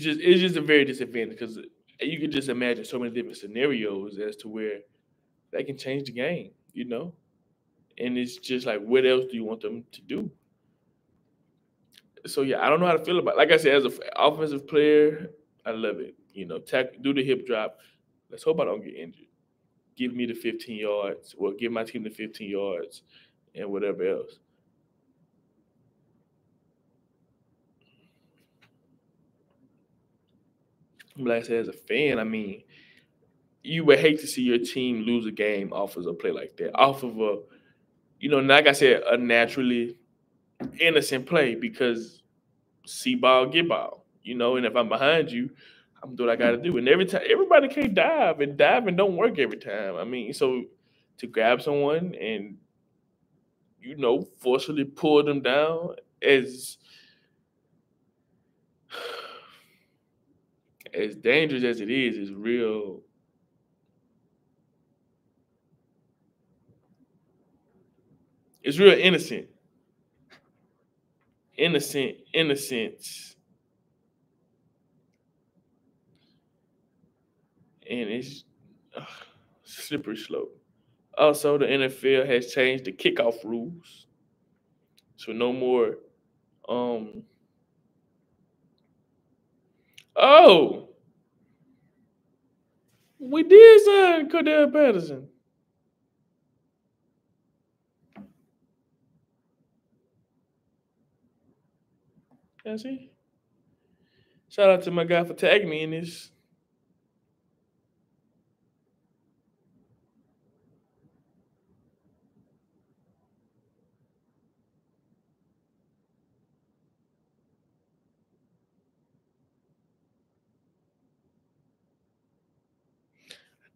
Speaker 1: just it's just a very disadvantage because you can just imagine so many different scenarios as to where that can change the game, you know. And it's just like, what else do you want them to do? So yeah, I don't know how to feel about. It. Like I said, as an offensive player, I love it. You know, tack, do the hip drop. Let's hope I don't get injured. Give me the 15 yards, or give my team the 15 yards, and whatever else. like I said, as a fan, I mean, you would hate to see your team lose a game off of a play like that, off of a, you know, like I said, a naturally innocent play because see ball, get ball, you know, and if I'm behind you, I'm doing what I got to do. And every time, everybody can't dive, and diving don't work every time. I mean, so to grab someone and, you know, forcefully pull them down is <sighs> as dangerous as it is, is real. It's real innocent. Innocent, innocence. And it's slippery slope. Also, the NFL has changed the kickoff rules. So no more um Oh, we did sign Cordarrelle Patterson. See? Shout out to my guy for tagging me in this.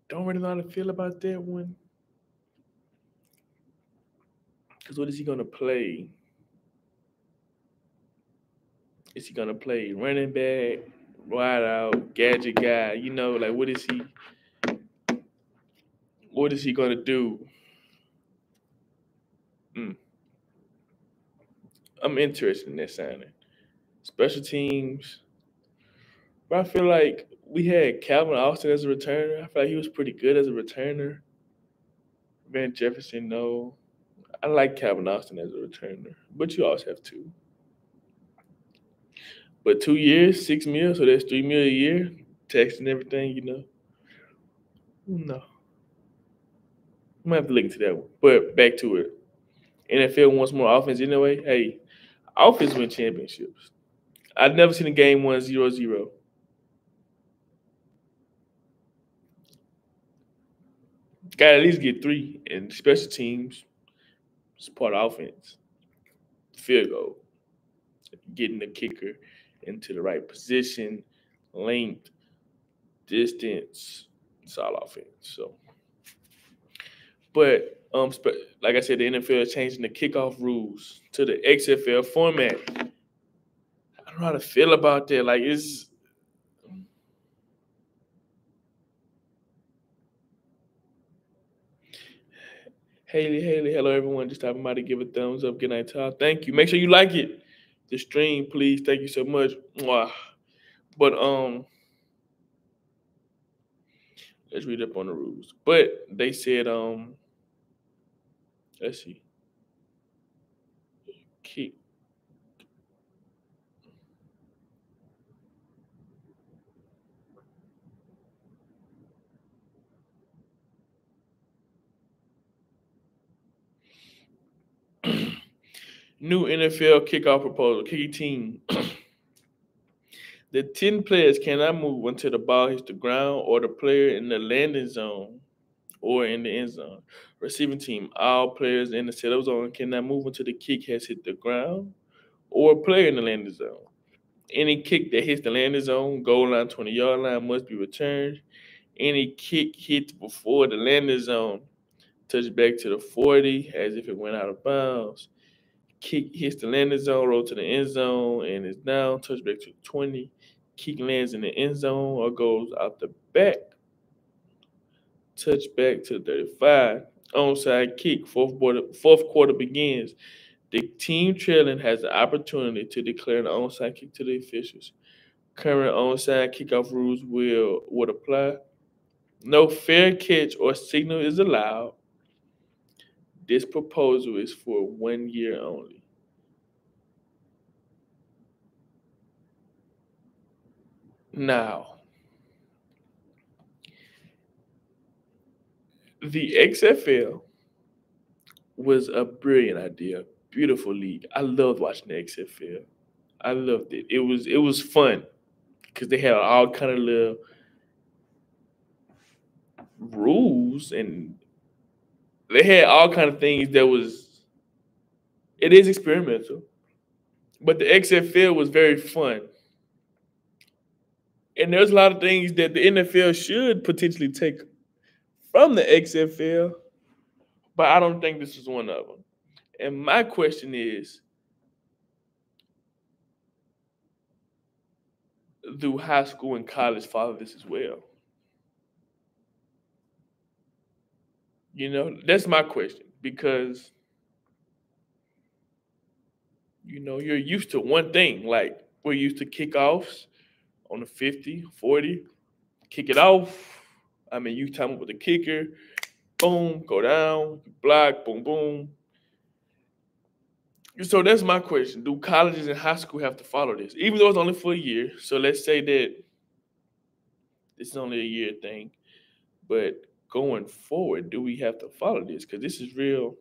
Speaker 1: Don't really know how to feel about that one. Because what is he going to play? Is he going to play running back, wide out, gadget guy. You know, like what is he? What is he gonna do? Mm. I'm interested in that signing. Special teams. But I feel like we had Calvin Austin as a returner. I feel like he was pretty good as a returner. Van Jefferson, no. I like Calvin Austin as a returner, but you also have two. But two years, six mil, so that's three mil a year, tax and everything, you know. No. I'm gonna have to look into that one. But back to it. NFL wants more offense anyway. Hey, offense win championships. I've never seen a game one zero zero. Got to at least get three in special teams. It's part of offense. Field goal. Getting the kicker into the right position, length, distance. It's all offense. So, but um, like I said, the NFL is changing the kickoff rules to the XFL format. I don't know how to feel about that. Like it's Haley, Haley, hello everyone. Just stopping by to give a thumbs up. Good night, Todd. Thank you. Make sure you like it. The stream, please. Thank you so much. But um, let's read up on the rules. But they said um, let's see. Keep New NFL kickoff proposal, key team. <clears throat> the 10 players cannot move until the ball hits the ground or the player in the landing zone or in the end zone. Receiving team, all players in the setup zone cannot move until the kick has hit the ground or a player in the landing zone. Any kick that hits the landing zone, goal line, 20 yard line must be returned. Any kick hit before the landing zone, touch back to the 40 as if it went out of bounds kick hits the landing zone, roll to the end zone, and is down, touchback to 20. Kick lands in the end zone or goes out the back. Touchback to 35. Onside kick. Fourth quarter, fourth quarter begins. The team trailing has the opportunity to declare an onside kick to the officials. Current onside kickoff rules will would apply. No fair catch or signal is allowed. This proposal is for one year only. Now, the XFL was a brilliant idea, beautiful league. I loved watching the XFL. I loved it. It was it was fun because they had all kind of little rules and they had all kind of things that was it is experimental but the xfl was very fun. And there's a lot of things that the nfl should potentially take from the xfl but i don't think this is one of them. And my question is do high school and college follow this as well You know, that's my question because you know, you're used to one thing. Like we're used to kickoffs on the 50, 40, kick it off. I mean, you time with the kicker, boom, go down, block, boom, boom. So that's my question. Do colleges and high school have to follow this? Even though it's only for a year. So let's say that it's only a year thing. But going forward, do we have to follow this? Because this is real.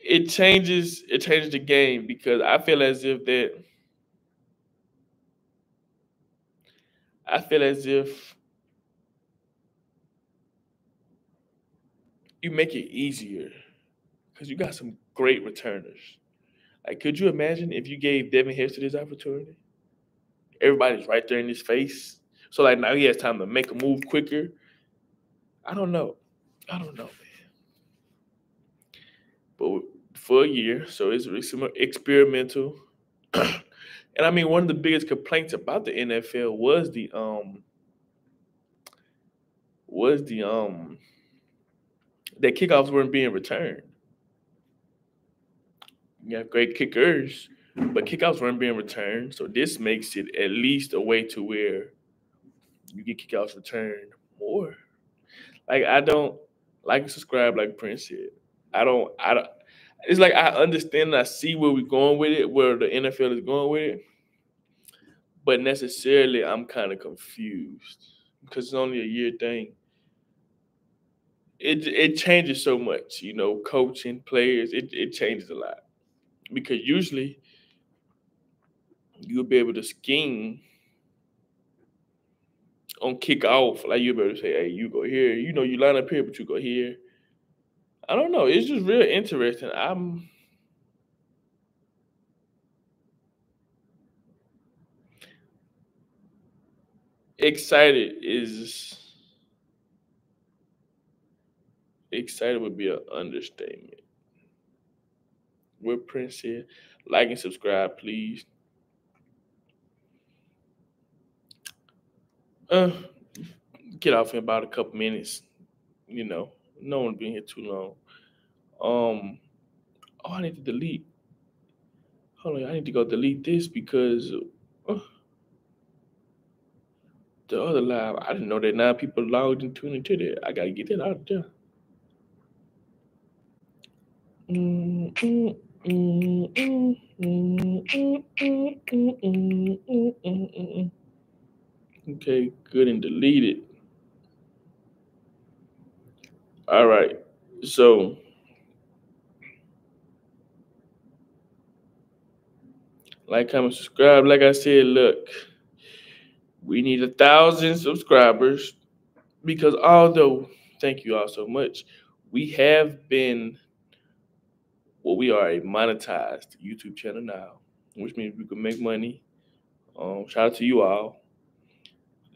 Speaker 1: It changes. It changes the game because I feel as if that. I feel as if you make it easier because you got some great returners. Like, could you imagine if you gave Devin Hester this opportunity? Everybody's right there in his face. So like now he has time to make a move quicker I don't know. I don't know, man. But for a year, so it's really experimental. <clears throat> And I mean, one of the biggest complaints about the NFL was the um was the um that kickoffs weren't being returned. You have great kickers, but kickoffs weren't being returned. So this makes it at least a way to where you get kickoffs returned more. Like I don't like and subscribe, like Prince said. I don't. I don't. It's like I understand. I see where we're going with it, where the NFL is going with it, but necessarily I'm kind of confused because it's only a year thing. It it changes so much, you know, coaching players. It it changes a lot because usually you'll be able to scheme on kick off. Like you'll be able to say, hey, you go here. You know, you line up here, but you go here. I don't know. It's just real interesting. I'm excited is excited would be an understatement. We're Prince here. Like and subscribe, please. Uh, get off in about a couple minutes. You know, no one being here too long. Um, oh, I need to delete. Hold on, I need to go delete this because uh, the other live, I didn't know that now people logged and tuned into that. I gotta get that out of there. Mm, mm, mm, Okay, good and delete it. All right. So like, comment, subscribe. Like I said, look, we need a thousand subscribers because although, thank you all so much, we have been, well, we are a monetized YouTube channel now, which means we can make money. Um, shout out to you all.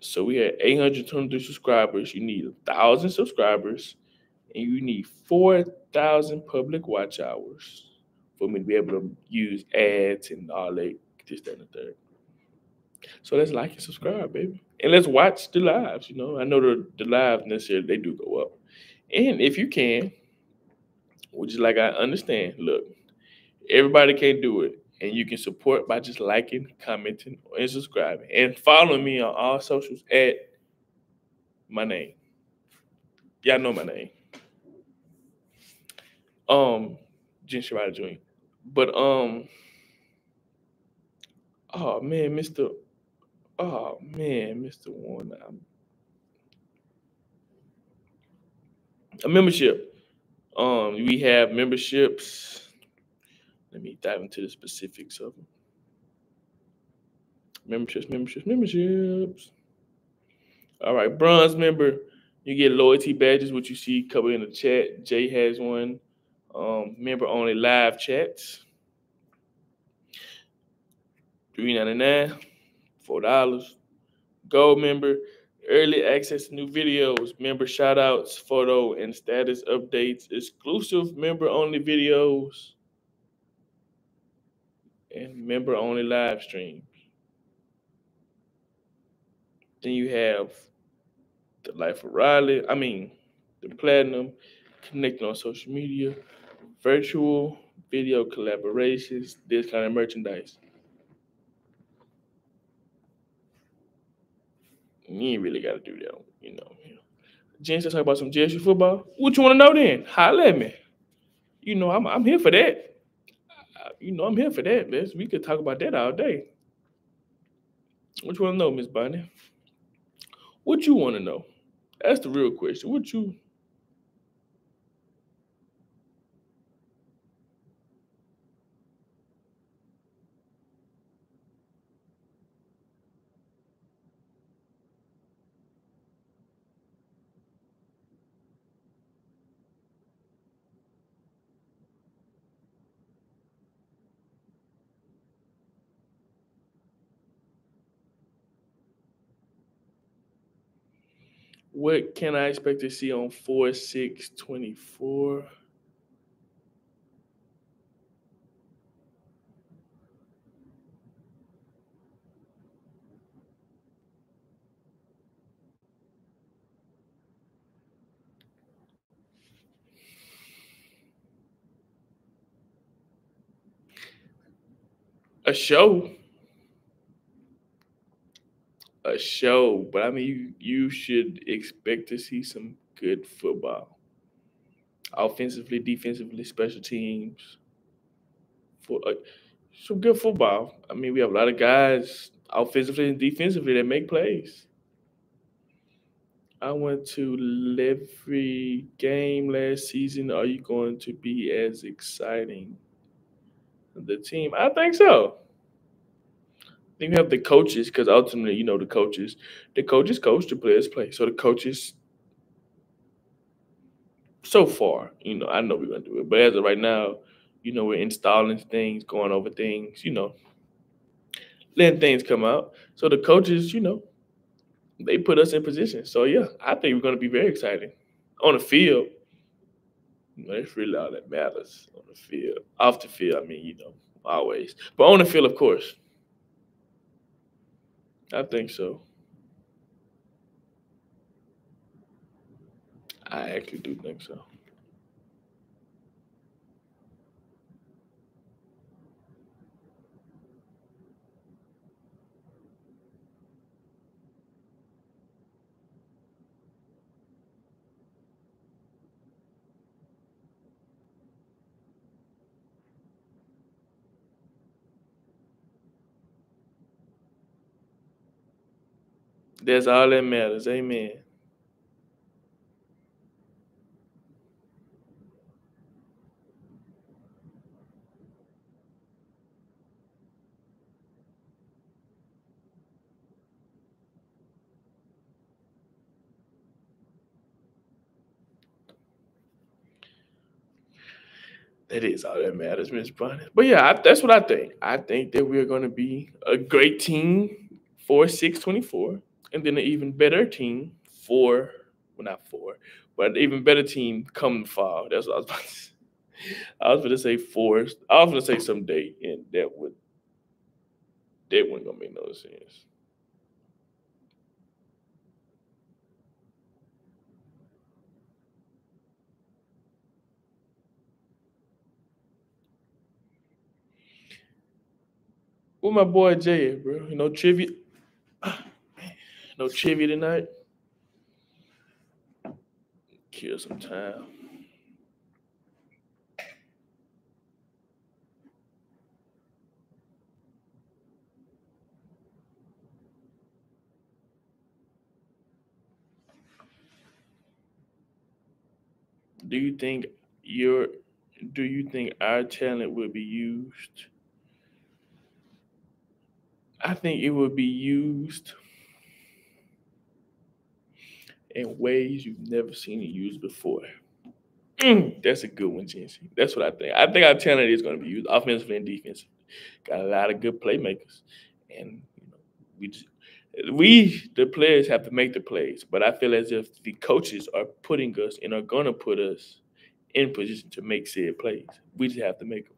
Speaker 1: So we had 823 subscribers. You need a thousand subscribers, and you need 4,000 public watch hours for me to be able to use ads and all that, this, that, and the third. So let's like and subscribe, baby. And let's watch the lives. You know, I know the, the lives necessarily they do go up. And if you can, which is like I understand, look, everybody can't do it and you can support by just liking, commenting, and subscribing. And follow me on all socials at my name. Y'all know my name. Um, Jen Sherrod Jr. But um, oh man, Mr. Oh man, Mr. Warner. A membership. Um, we have memberships let me dive into the specifics of them. Memberships, memberships, memberships. All right, bronze member, you get loyalty badges, which you see covered in the chat. Jay has one. Um, member only live chats. Three ninety nine, four dollars. Gold member, early access to new videos, member shout outs, photo and status updates, exclusive member only videos and member only live streams. Then you have the Life of Riley, I mean, the Platinum, connecting on social media, virtual video collaborations, this kind of merchandise. You ain't really got to do that, you know. James, let's talk about some JSU football. What you want to know then? Holla at me. You know, I'm, I'm here for that you know, I'm here for that. Let's we could talk about that all day. What you want to know, Miss Bonnie? What you want to know? That's the real question. What you What can I expect to see on 4 6 24? A show. A show, but I mean, you you should expect to see some good football, offensively, defensively, special teams. For uh, some good football. I mean, we have a lot of guys offensively and defensively that make plays. I went to every game last season. Are you going to be as exciting? The team, I think so. Think we have the coaches because ultimately, you know, the coaches, the coaches coach, the players play. So the coaches, so far, you know, I know we're gonna do it, but as of right now, you know, we're installing things, going over things, you know, letting things come out. So the coaches, you know, they put us in position. So yeah, I think we're going to be very exciting on the field. that's really all that matters on the field. Off the field, I mean, you know, always. But on the field, of course. I think so. I actually do think so. That's all that matters. Amen. That is all that matters, Miss Bonnie. But yeah, I, that's what I think. I think that we're going to be a great team for 624 and then an even better team for well not four, but an even better team come fall. That's what I was about to say. I was to say four. I was going to say some date, and that would that wasn't gonna make no sense. Where my boy Jay bro? You know, trivia. No trivia tonight. Kill some time. Do you think your do you think our talent will be used? I think it will be used in ways you've never seen it used before. Mm, that's a good one, Jency. That's what I think. I think our talent is going to be used offensively and defensively. Got a lot of good playmakers, and you know, we just, we the players have to make the plays. But I feel as if the coaches are putting us and are going to put us in position to make said plays. We just have to make them.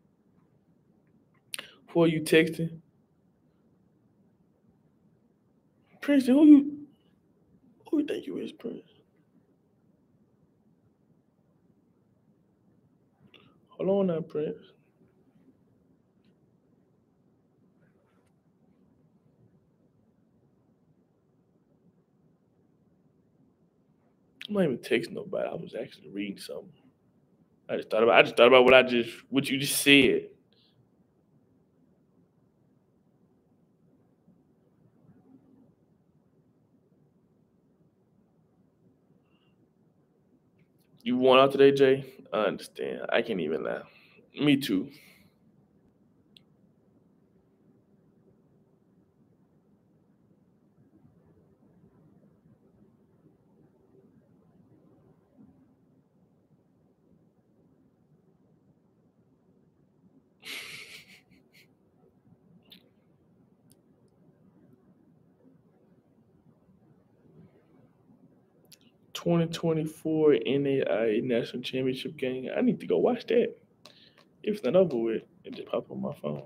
Speaker 1: Who are you texting? Prince, who you who you think you is, Prince? Hold on now, Prince. I'm not even texting nobody. I was actually reading something. I just thought about I just thought about what I just what you just said. You won out today, Jay? I understand. I can't even laugh. Me too. Twenty twenty four NAI National Championship game. I need to go watch that. If it's not over with, it just pop on my phone.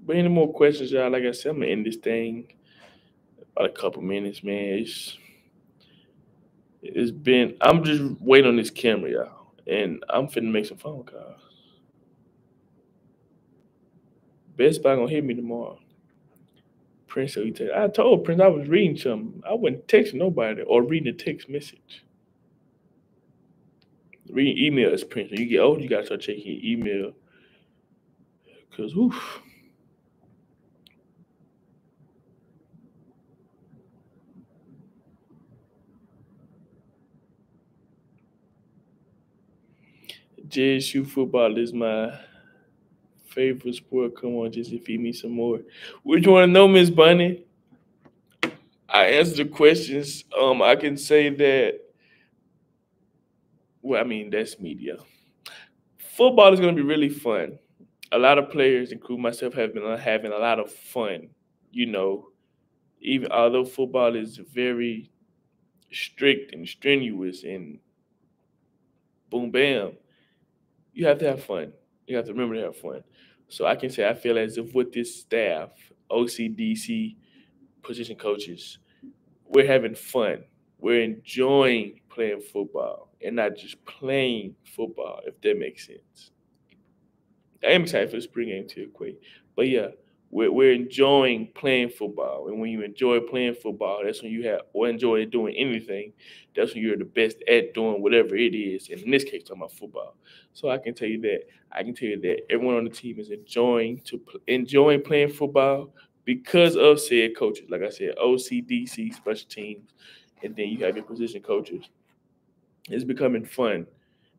Speaker 1: But any more questions, y'all? Like I said, I'm gonna end this thing about a couple minutes, man. It's it's been I'm just waiting on this camera, y'all. And I'm finna make some phone calls. Best Buy gonna hit me tomorrow. Prince said, he said, I told Prince I was reading something. I wasn't texting nobody or reading a text message. Reading emails, Prince. When you get old, you gotta start checking your email. Cause oof. JSU football is my favorite sport. Come on, just feed me some more. What you want to know, Miss Bunny? I answered the questions. Um, I can say that. Well, I mean that's media. Football is going to be really fun. A lot of players, including myself, have been having a lot of fun. You know, even although football is very strict and strenuous and boom bam you have to have fun. You have to remember to have fun. So I can say I feel as if with this staff, OCDC position coaches, we're having fun. We're enjoying playing football and not just playing football, if that makes sense. I am excited for the spring game to equate. But yeah, we're, we're enjoying playing football. And when you enjoy playing football, that's when you have or enjoy doing anything. That's when you're the best at doing whatever it is. And in this case, talking about football. So I can tell you that I can tell you that everyone on the team is enjoying to enjoying playing football because of said coaches. Like I said, OCDC special teams, and then you have your position coaches. It's becoming fun.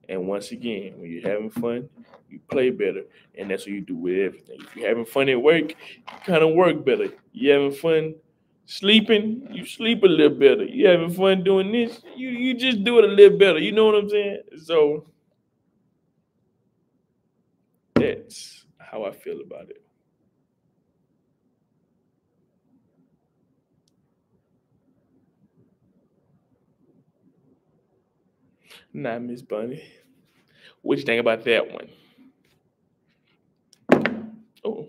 Speaker 1: And once again, when you're having fun, you play better. And that's what you do with everything. If you're having fun at work, you kind of work better. You're having fun sleeping, you sleep a little better. You're having fun doing this, you you just do it a little better. You know what I'm saying? So that's how I feel about it. Nah, Miss Bunny. What you think about that one? Oh.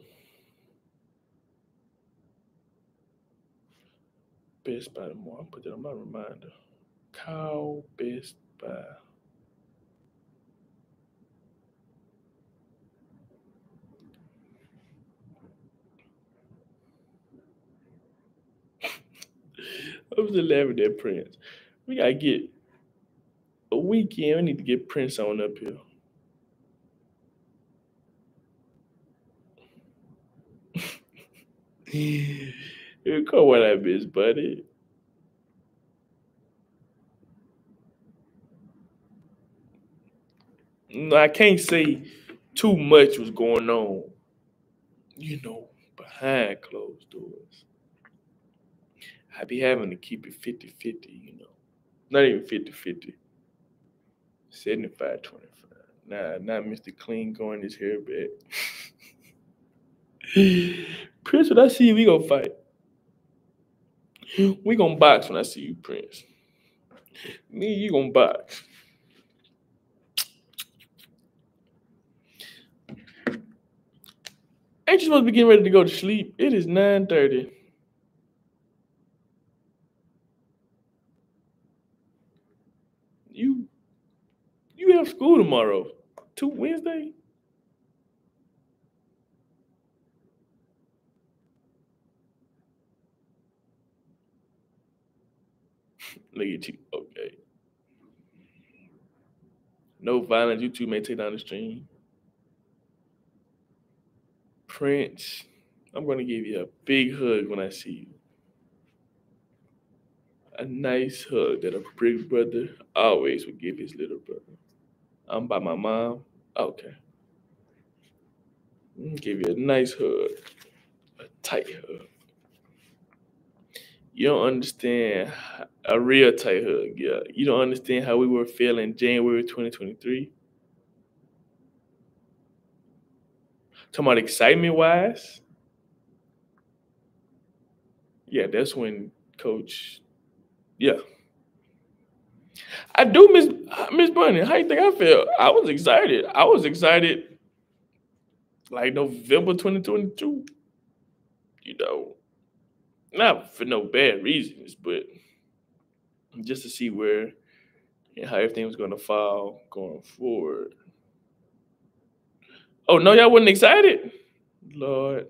Speaker 1: Best Buy tomorrow. I'll put that on my reminder. Cow Best Buy. <laughs> I was laughing at Prince. We gotta get a weekend. We need to get Prince on up here. you call what I miss, buddy. No, I can't say too much was going on, you know, behind closed doors. I be having to keep it 50 50, you know. Not even 50 50. 75 25. Nah, not Mr. Clean going his hair back. <laughs> Prince, when I see you, we gonna fight. We gonna box when I see you, Prince. Me, you gonna box. Ain't you supposed to be getting ready to go to sleep? It is 9 30. School tomorrow. To Wednesday? <laughs> Look at you. Okay. No violence. You two may take down the stream. Prince, I'm going to give you a big hug when I see you. A nice hug that a big brother always would give his little brother. I'm by my mom. Oh, okay. Give you a nice hug, a tight hug. You don't understand a real tight hug. Yeah, you don't understand how we were feeling January 2023. Talking about excitement wise. Yeah, that's when Coach. Yeah. I do miss Miss Bunny. How you think I feel? I was excited. I was excited like November 2022. You know, not for no bad reasons, but just to see where and how everything was going to fall going forward. Oh no, y'all wasn't excited. Lord.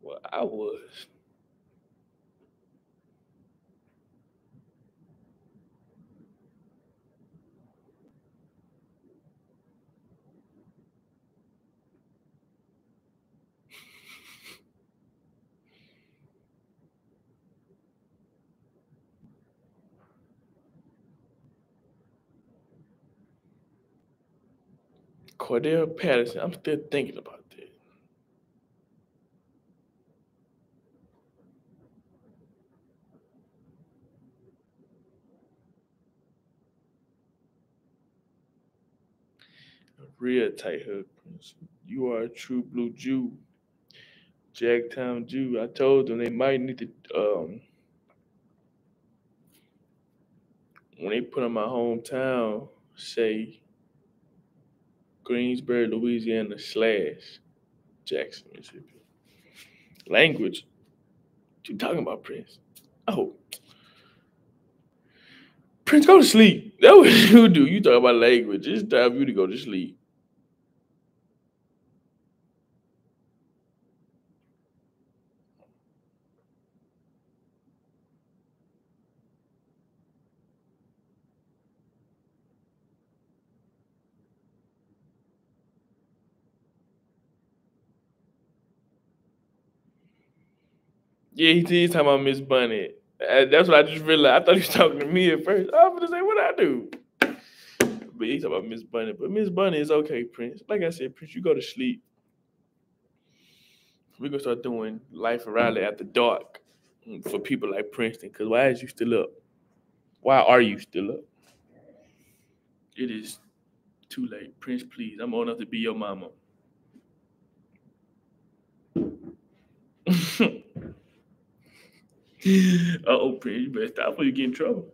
Speaker 1: Well, I was. Cordell Patterson. I'm still thinking about that. Real tight hook. You are a true blue Jew. Jacktown Jew. I told them they might need to um when they put on my hometown, say Greensboro, Louisiana slash Jackson, Mississippi. Language. What you talking about, Prince? Oh. Prince, go to sleep. That's <laughs> what you do. You talk about language. It's time for you to go to sleep. Yeah, he talking about Miss Bunny. Uh, that's what I just realized. I thought he was talking to me at first. I was gonna say, what I do? But he talking about Miss Bunny. But Miss Bunny is okay, Prince. Like I said, Prince, you go to sleep. We're gonna start doing life and Riley after dark for people like Princeton. Cause why is you still up? Why are you still up? It is too late. Prince, please. I'm old enough to be your mama. <laughs> <laughs> oh, Prince, you better stop before you get in trouble.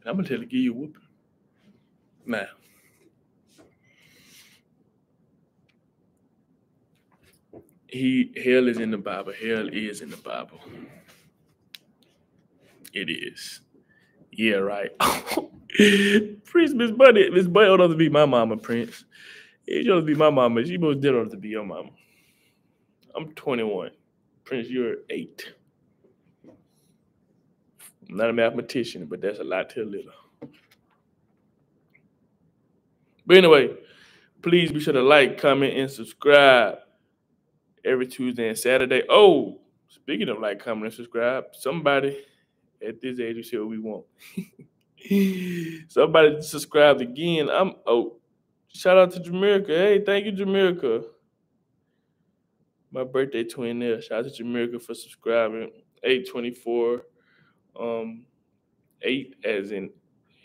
Speaker 1: And I'm gonna tell you to give you a whooping. Now. He hell is in the Bible. Hell is in the Bible. It is. Yeah, right. <laughs> Prince, Miss Bunny, Miss Bunny ought to be my mama, Prince. She ought to be my mama. She most did ought to be your mama. I'm 21. Prince, you're eight. I'm not a mathematician, but that's a lot to a little. But anyway, please be sure to like, comment, and subscribe every Tuesday and Saturday. Oh, speaking of like, comment, and subscribe, somebody at this age, we see what we want. <laughs> somebody subscribed again. I'm oh, shout out to Jamaica. Hey, thank you, Jamaica. My birthday twin there. Shout out to Jamaica for subscribing. 824 um eight as in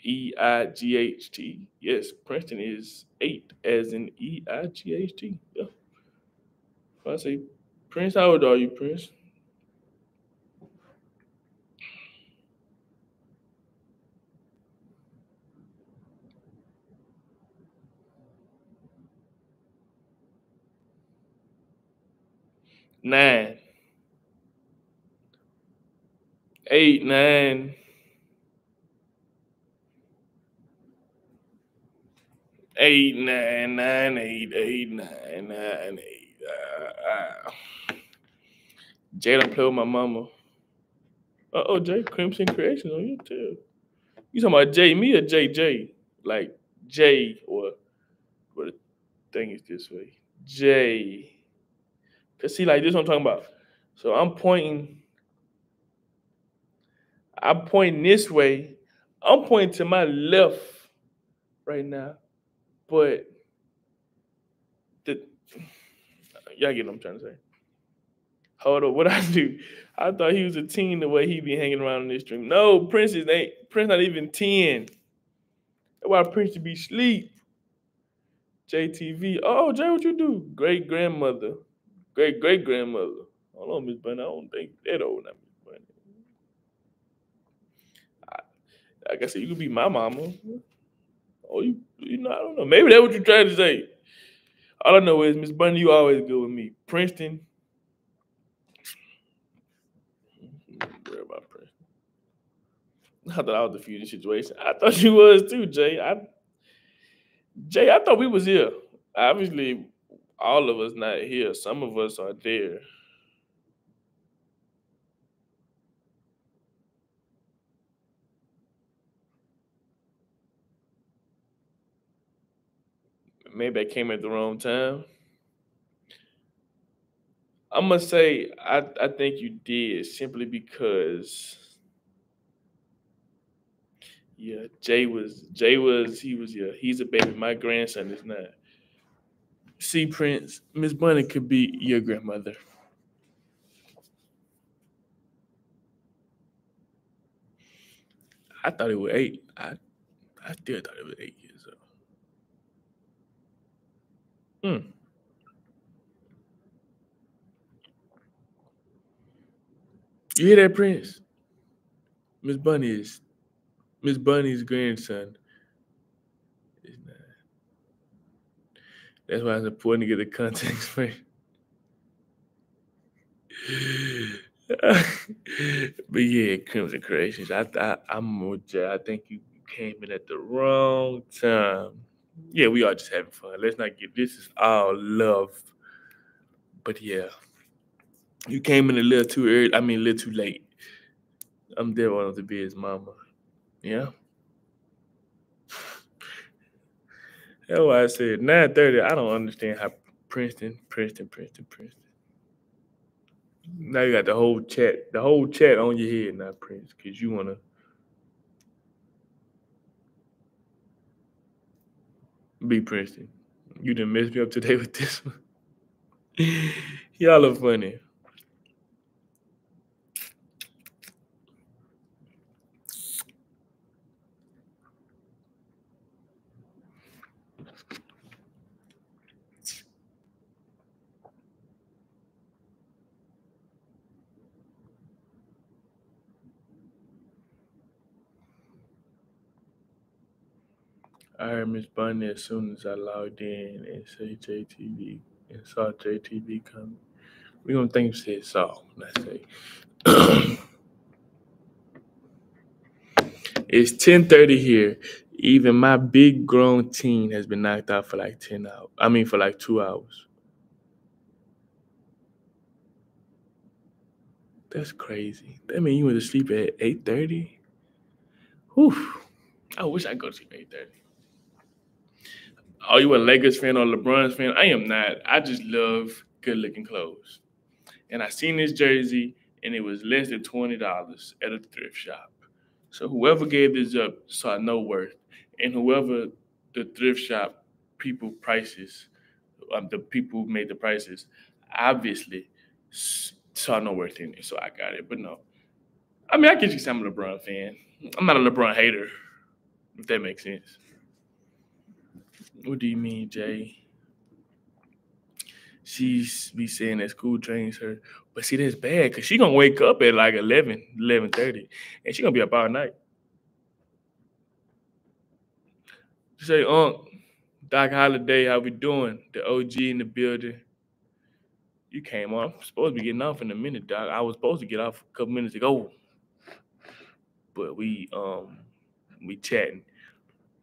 Speaker 1: E I G H T. Yes, Princeton is eight as in E I G H T. Yeah. If I say Prince, how old are you, Prince? Nine. Eight, nine. Eight, nine, nine, eight, eight, nine, nine, eight. Uh, uh. Jalen play with my mama. Uh oh, Jay Crimson Creations on YouTube. You talking about J me or JJ? Like J or what the thing is this way. J. Cause see, like this what I'm talking about. So I'm pointing. I'm pointing this way. I'm pointing to my left right now. But the y'all get what I'm trying to say. Hold up, what I do? I thought he was a teen the way he be hanging around in this stream. No, Prince is ain't Prince not even 10. That's why Prince should be sleep. JTV. Oh, Jay, what you do? Great grandmother. Great great grandmother. Hold on, Miss Bunny. I don't think that old now, Miss Bunny. I, like I said, you could be my mama. Oh, you, you know, I don't know. Maybe that's what you're trying to say. All I know is Miss Bunny, you always good with me. Princeton. Worry about Princeton. I thought I was the future situation. I thought you was too, Jay. I Jay, I thought we was here. Obviously, all of us not here. Some of us are there. Maybe I came at the wrong time. I'm gonna say I, I think you did simply because yeah, Jay was Jay was he was yeah, he's a baby. My grandson is not. See, Prince, Miss Bunny could be your grandmother. I thought it was eight. I I still thought it was eight Hmm. You hear that, Prince? Miss Bunny is Miss Bunny's grandson. That's why it's important to get the context <laughs> right. <laughs> but yeah, Crimson Creations. I, I I'm with you. I think you came in at the wrong time. Yeah, we are just having fun. Let's not get this is all love. But yeah, you came in a little too early. I mean, a little too late. I'm there wanting to be his mama. Yeah. That's why I said 9:30. I don't understand how Princeton, Princeton, Princeton, Princeton. Now you got the whole chat, the whole chat on your head now, Prince, because you wanna be Princeton. You didn't mess me up today <laughs> with this one. Y'all are funny. I heard Miss Bunny as soon as I logged in and say JTV and saw JTV coming. We gonna think said saw, not say. <coughs> it's 10:30 here. Even my big grown teen has been knocked out for like 10 hours. I mean for like two hours. That's crazy. That mean you went to sleep at 8:30? Whew. I wish I go to sleep at 8:30 oh, you a Lakers fan or LeBron's fan? I am not. I just love good looking clothes. And I seen this jersey and it was less than $20 at a thrift shop. So whoever gave this up saw no worth. And whoever the thrift shop people prices, um, the people who made the prices, obviously saw no worth in it. So I got it. But no. I mean, I get you I'm a LeBron fan. I'm not a LeBron hater, if that makes sense. What do you mean, Jay? She's be saying that school trains her. But see, that's bad because she gonna wake up at like 11, 11.30, and she gonna be up all night. Say, Unc, Doc Holiday, how we doing? The OG in the building. You came on. I'm supposed to be getting off in a minute, Doc. I was supposed to get off a couple minutes ago. But we um we chatting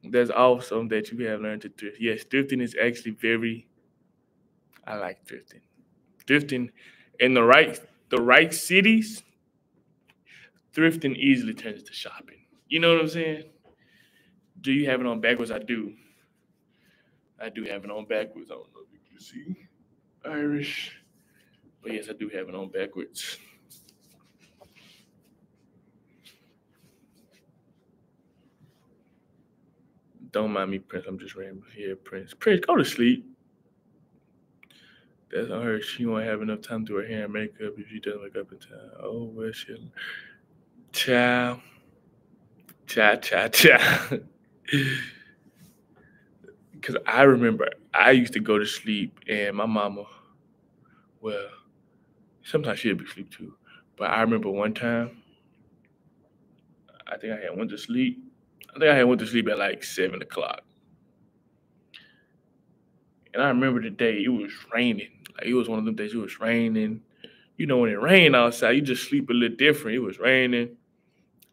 Speaker 1: that's awesome that you have learned to thrift. Yes, thrifting is actually very. I like thrifting. Thrifting in the right the right cities. Thrifting easily turns to shopping. You know what I'm saying? Do you have it on backwards? I do. I do have it on backwards. I don't know if you can see Irish, but yes, I do have it on backwards. Don't mind me, Prince. I'm just rambling here, Prince. Prince, go to sleep. That's on her. She won't have enough time to do her hair and makeup if she doesn't wake up in time. Oh, well, she. Ciao. Ciao, ciao, ciao. <laughs> Because I remember I used to go to sleep and my mama, well, sometimes she'd be asleep too. But I remember one time, I think I had went to sleep I think I had went to sleep at like seven o'clock. And I remember the day it was raining. Like it was one of them days it was raining. You know, when it rained outside, you just sleep a little different. It was raining.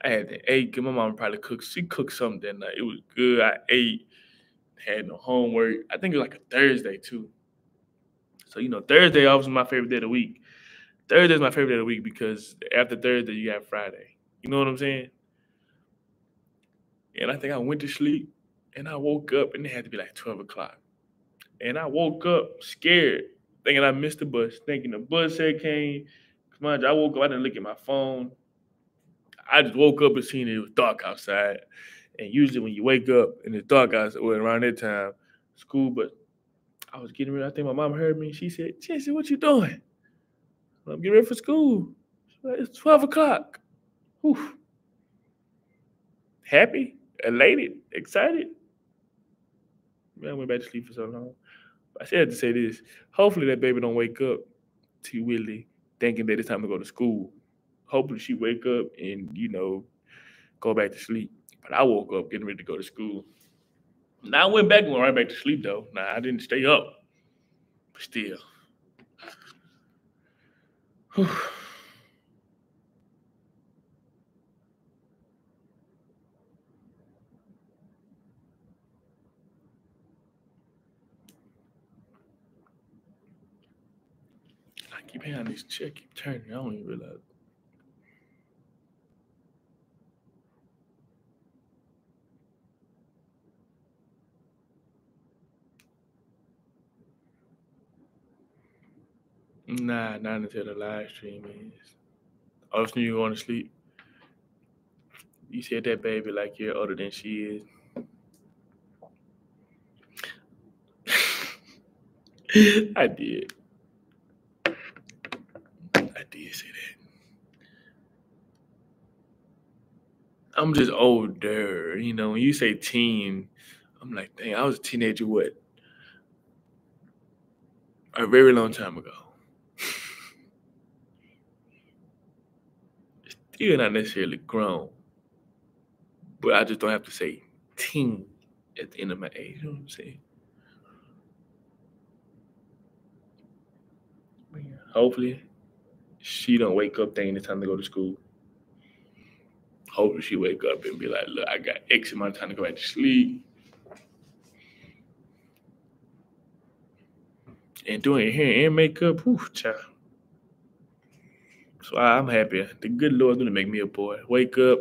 Speaker 1: I had to eat. My mom probably cooked. She cooked something that night. It was good. I ate. Had no homework. I think it was like a Thursday too. So you know, Thursday always my favorite day of the week. Thursday is my favorite day of the week because after Thursday you got Friday. You know what I'm saying? And I think I went to sleep and I woke up and it had to be like 12 o'clock. And I woke up scared, thinking I missed the bus, thinking the bus had came. Come on, I woke up, I didn't look at my phone. I just woke up and seen it was dark outside. And usually when you wake up and it's dark outside, well, around that time, school, but I was getting ready. I think my mom heard me. She said, Jesse, what you doing? I'm getting ready for school. Like, it's 12 o'clock. Whew. Happy, elated, excited. Man, I went back to sleep for so long. I still said to say this. Hopefully that baby don't wake up too Willie thinking that it's time to go to school. Hopefully she wake up and, you know, go back to sleep. But I woke up getting ready to go to school. Now I went back and went right back to sleep though. Now I didn't stay up. But still. <sighs> I hearing this check keep turning. I don't even realize. Nah, not until the live stream is. Oh, so you going to sleep? You said that baby like you're older than she is. <laughs> I did. I'm just older, you know. When you say teen, I'm like, dang, I was a teenager. What? A very long time ago. <laughs> Still not necessarily grown, but I just don't have to say teen at the end of my age. You know what I'm saying? Hopefully, she don't wake up thinking it's time to go to school. Hopefully, she wake up and be like, "Look, I got X amount of time to go back to sleep." And doing hair and makeup, whew, child. So I'm happy. The good Lord's gonna make me a boy. Wake up,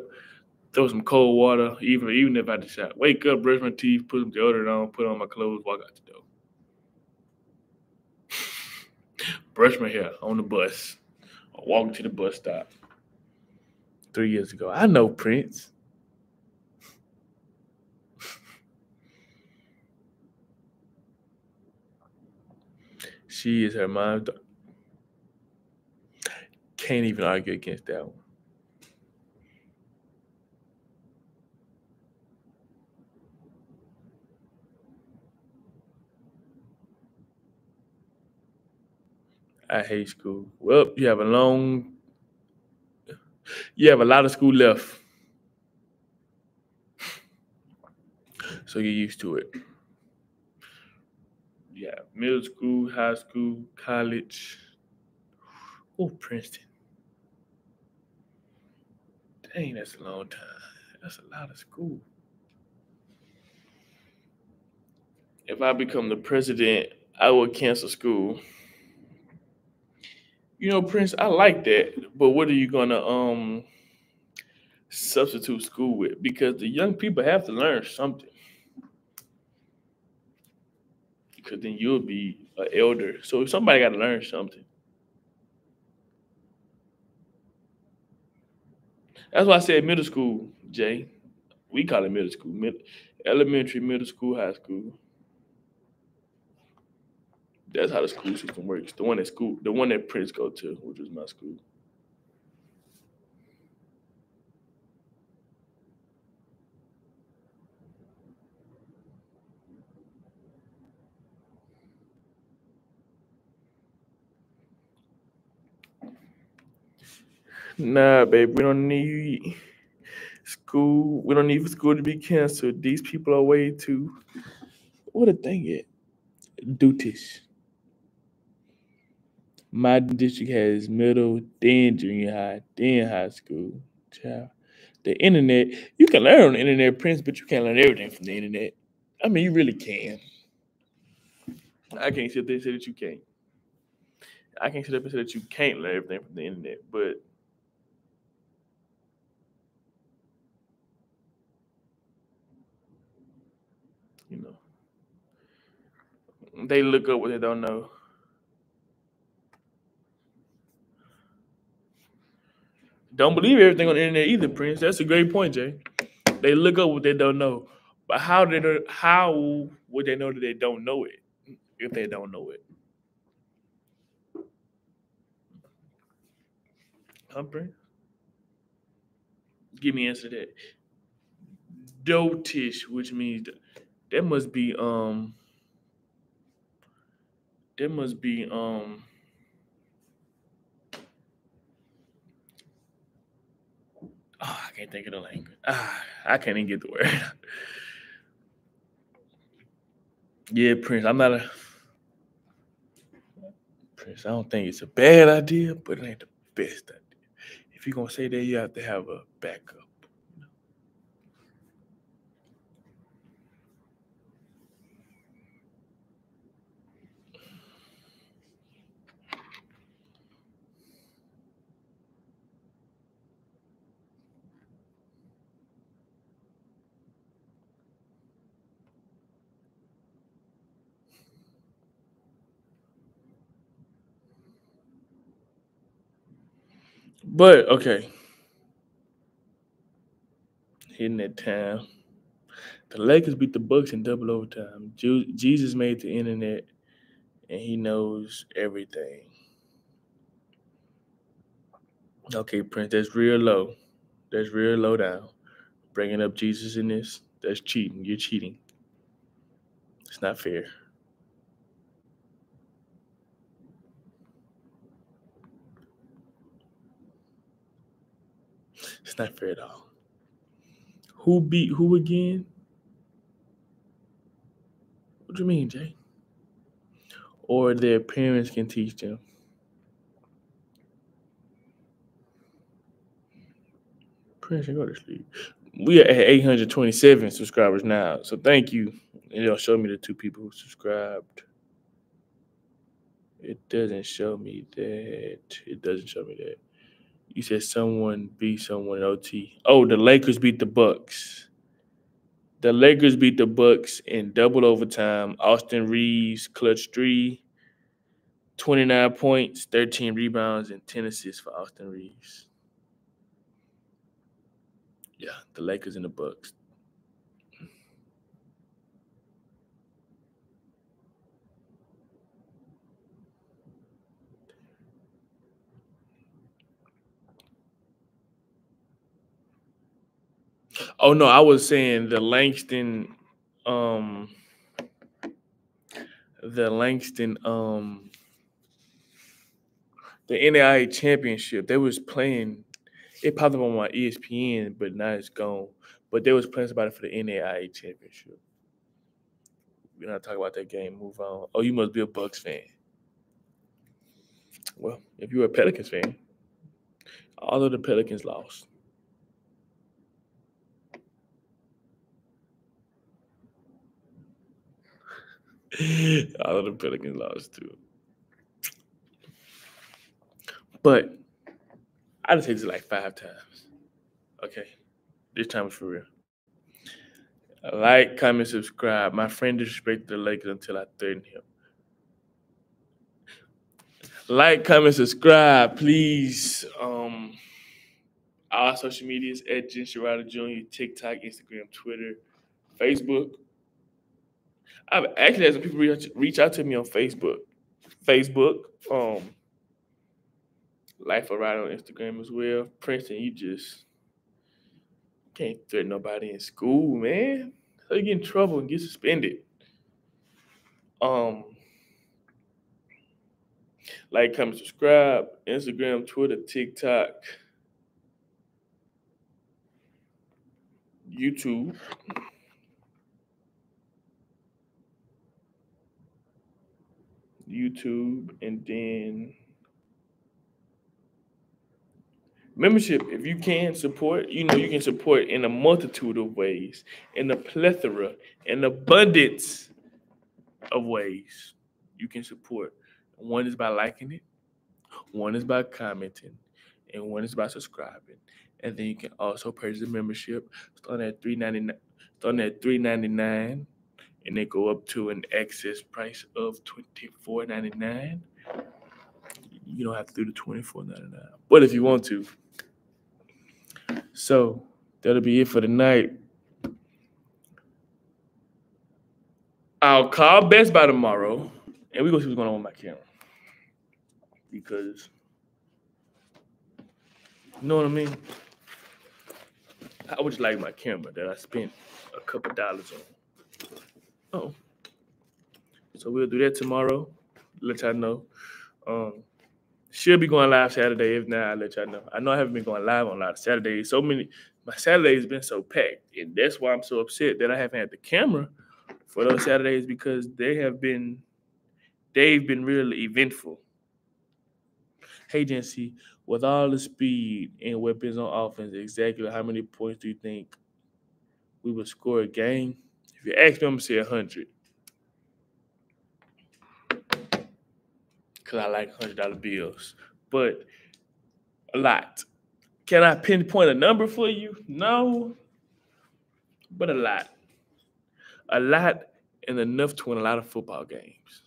Speaker 1: throw some cold water, even even if I decide. Wake up, brush my teeth, put some deodorant on, put on my clothes, walk out the door. <laughs> brush my hair on the bus, or walk to the bus stop. Three years ago, I know Prince. <laughs> she is her mom's. Can't even argue against that one. I hate school. Well, you have a long, you have a lot of school left. So get used to it. Yeah, middle school, high school, college. Oh, Princeton. Dang, that's a long time. That's a lot of school. If I become the president, I will cancel school. You know, Prince, I like that, but what are you gonna um substitute school with? Because the young people have to learn something. Because then you'll be an elder. So somebody got to learn something. That's why I said middle school, Jay. We call it middle school, mid, elementary, middle school, high school. That's how the school system works. The one that school, the one that Prince go to, which is my school. Nah, babe, we don't need school. We don't need school to be canceled. These people are way too. What a thing it. Dutish. My district has middle, then junior high, then high school. Child. The internet, you can learn on the internet, Prince, but you can't learn everything from the internet. I mean, you really can. I can't sit there and say that you can't. I can't sit up and say that you can't learn everything from the internet, but you know, they look up what they don't know. Don't believe everything on the internet either, Prince. That's a great point, Jay. They look up what they don't know, but how did they, how would they know that they don't know it if they don't know it? Prince? Give me an answer to that. Dotish, which means that must be um that must be um oh, I can't think of the language. Ah, I can't even get the word. yeah, Prince, I'm not a Prince. I don't think it's a bad idea, but it ain't the best idea. If you're gonna say that, you have to have a backup. But okay, hitting that time. The Lakers beat the Bucks in double overtime. Jesus made the internet, and he knows everything. Okay, Prince, that's real low. That's real low down. Bringing up Jesus in this, that's cheating. You're cheating. It's not fair. It's not fair at all. Who beat who again? What do you mean, Jay? Or their parents can teach them. Prince, go to sleep. We are at 827 subscribers now. So thank you. And it'll show me the two people who subscribed. It doesn't show me that. It doesn't show me that. You said someone beat someone in OT. Oh, the Lakers beat the Bucks. The Lakers beat the Bucks in double overtime. Austin Reaves clutch three, 29 points, 13 rebounds, and 10 assists for Austin Reaves. Yeah, the Lakers and the Bucks. Oh no, I was saying the Langston, um, the Langston, um, the NAIA championship. They was playing. It popped up on my ESPN, but now it's gone. But they was playing somebody for the NAIA championship. We're not talking about that game. Move on. Oh, you must be a Bucks fan. Well, if you're a Pelicans fan, of the Pelicans lost. All of the Pelicans lost too. But I just hit this like five times. Okay. This time is for real. Like, comment, subscribe. My friend disrespected the Lakers until I threatened him. Like, comment, subscribe, please. Um, our social medias at Jen Jr., TikTok, Instagram, Twitter, Facebook. I've actually had some people reach, reach out to me on Facebook. Facebook, um, Life of Ride on Instagram as well. Princeton, you just can't threaten nobody in school, man. So you get in trouble and get suspended. Um, like, comment, subscribe, Instagram, Twitter, TikTok, YouTube. YouTube, and then membership. If you can support, you know you can support in a multitude of ways, in a plethora, in abundance of ways. You can support. One is by liking it. One is by commenting, and one is by subscribing. And then you can also purchase a membership starting at three ninety nine, starting at three ninety nine, and they go up to an excess price of twenty four ninety nine. You don't have to do the twenty four ninety nine, but if you want to. So that'll be it for tonight. I'll call Best Buy tomorrow, and we go see what's going on with my camera because you know what I mean. I would just like my camera that I spent a couple dollars on. Oh, so we'll do that tomorrow. Let y'all know. Um, should be going live Saturday. If not, I'll let y'all know. I know I haven't been going live on a lot of Saturdays. So many, my Saturdays been so packed, and that's why I'm so upset that I haven't had the camera for those Saturdays because they have been, they've been really eventful. Hey, Jency, with all the speed and weapons on offense, exactly how many points do you think we would score a game? If you ask me, I'm gonna say hundred. Cause I like hundred dollar bills, but a lot. Can I pinpoint a number for you? No, but a lot. A lot and enough to win a lot of football games.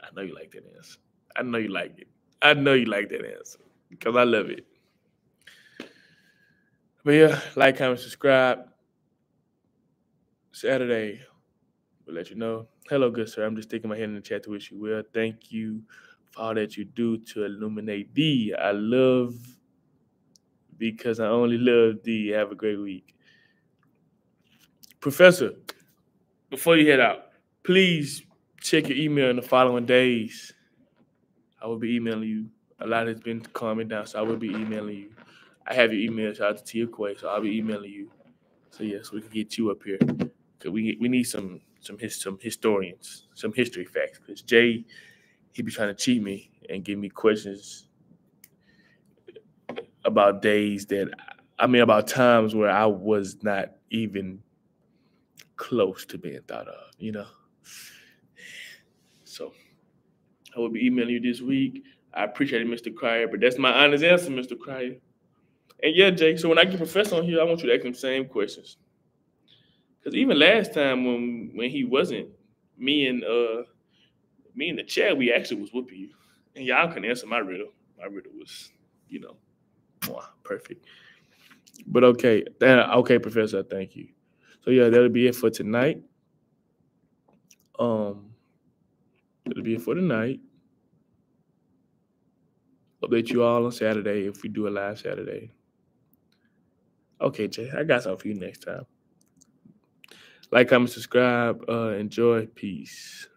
Speaker 1: I know you like that answer. I know you like it. I know you like that answer because I love it. But yeah, like, comment, subscribe. Saturday, we'll let you know. Hello, good sir. I'm just sticking my head in the chat to wish you well. Thank you for all that you do to illuminate D. I love because I only love D. Have a great week. Professor, before you head out, please check your email in the following days. I will be emailing you. A lot has been calming down, so I will be emailing you. I have your email. Shout out to Tia Quay, so I'll be emailing you. So yes, yeah, so we can get you up here. Cause we we need some some his, some historians, some history facts. Cause Jay, he be trying to cheat me and give me questions about days that I mean about times where I was not even close to being thought of. You know. So I will be emailing you this week. I appreciate it, Mr. Cryer, but that's my honest answer, Mr. Cryer. And yeah, Jake, so when I get Professor on here, I want you to ask him the same questions. Because even last time when when he wasn't, me and uh me and the chat, we actually was whooping you. And y'all can answer my riddle. My riddle was, you know, perfect. But okay, okay, Professor, thank you. So yeah, that'll be it for tonight. Um It'll be for the night. Update you all on Saturday if we do a live Saturday. Okay, Jay, I got something for you next time. Like, comment, subscribe, uh, enjoy. Peace.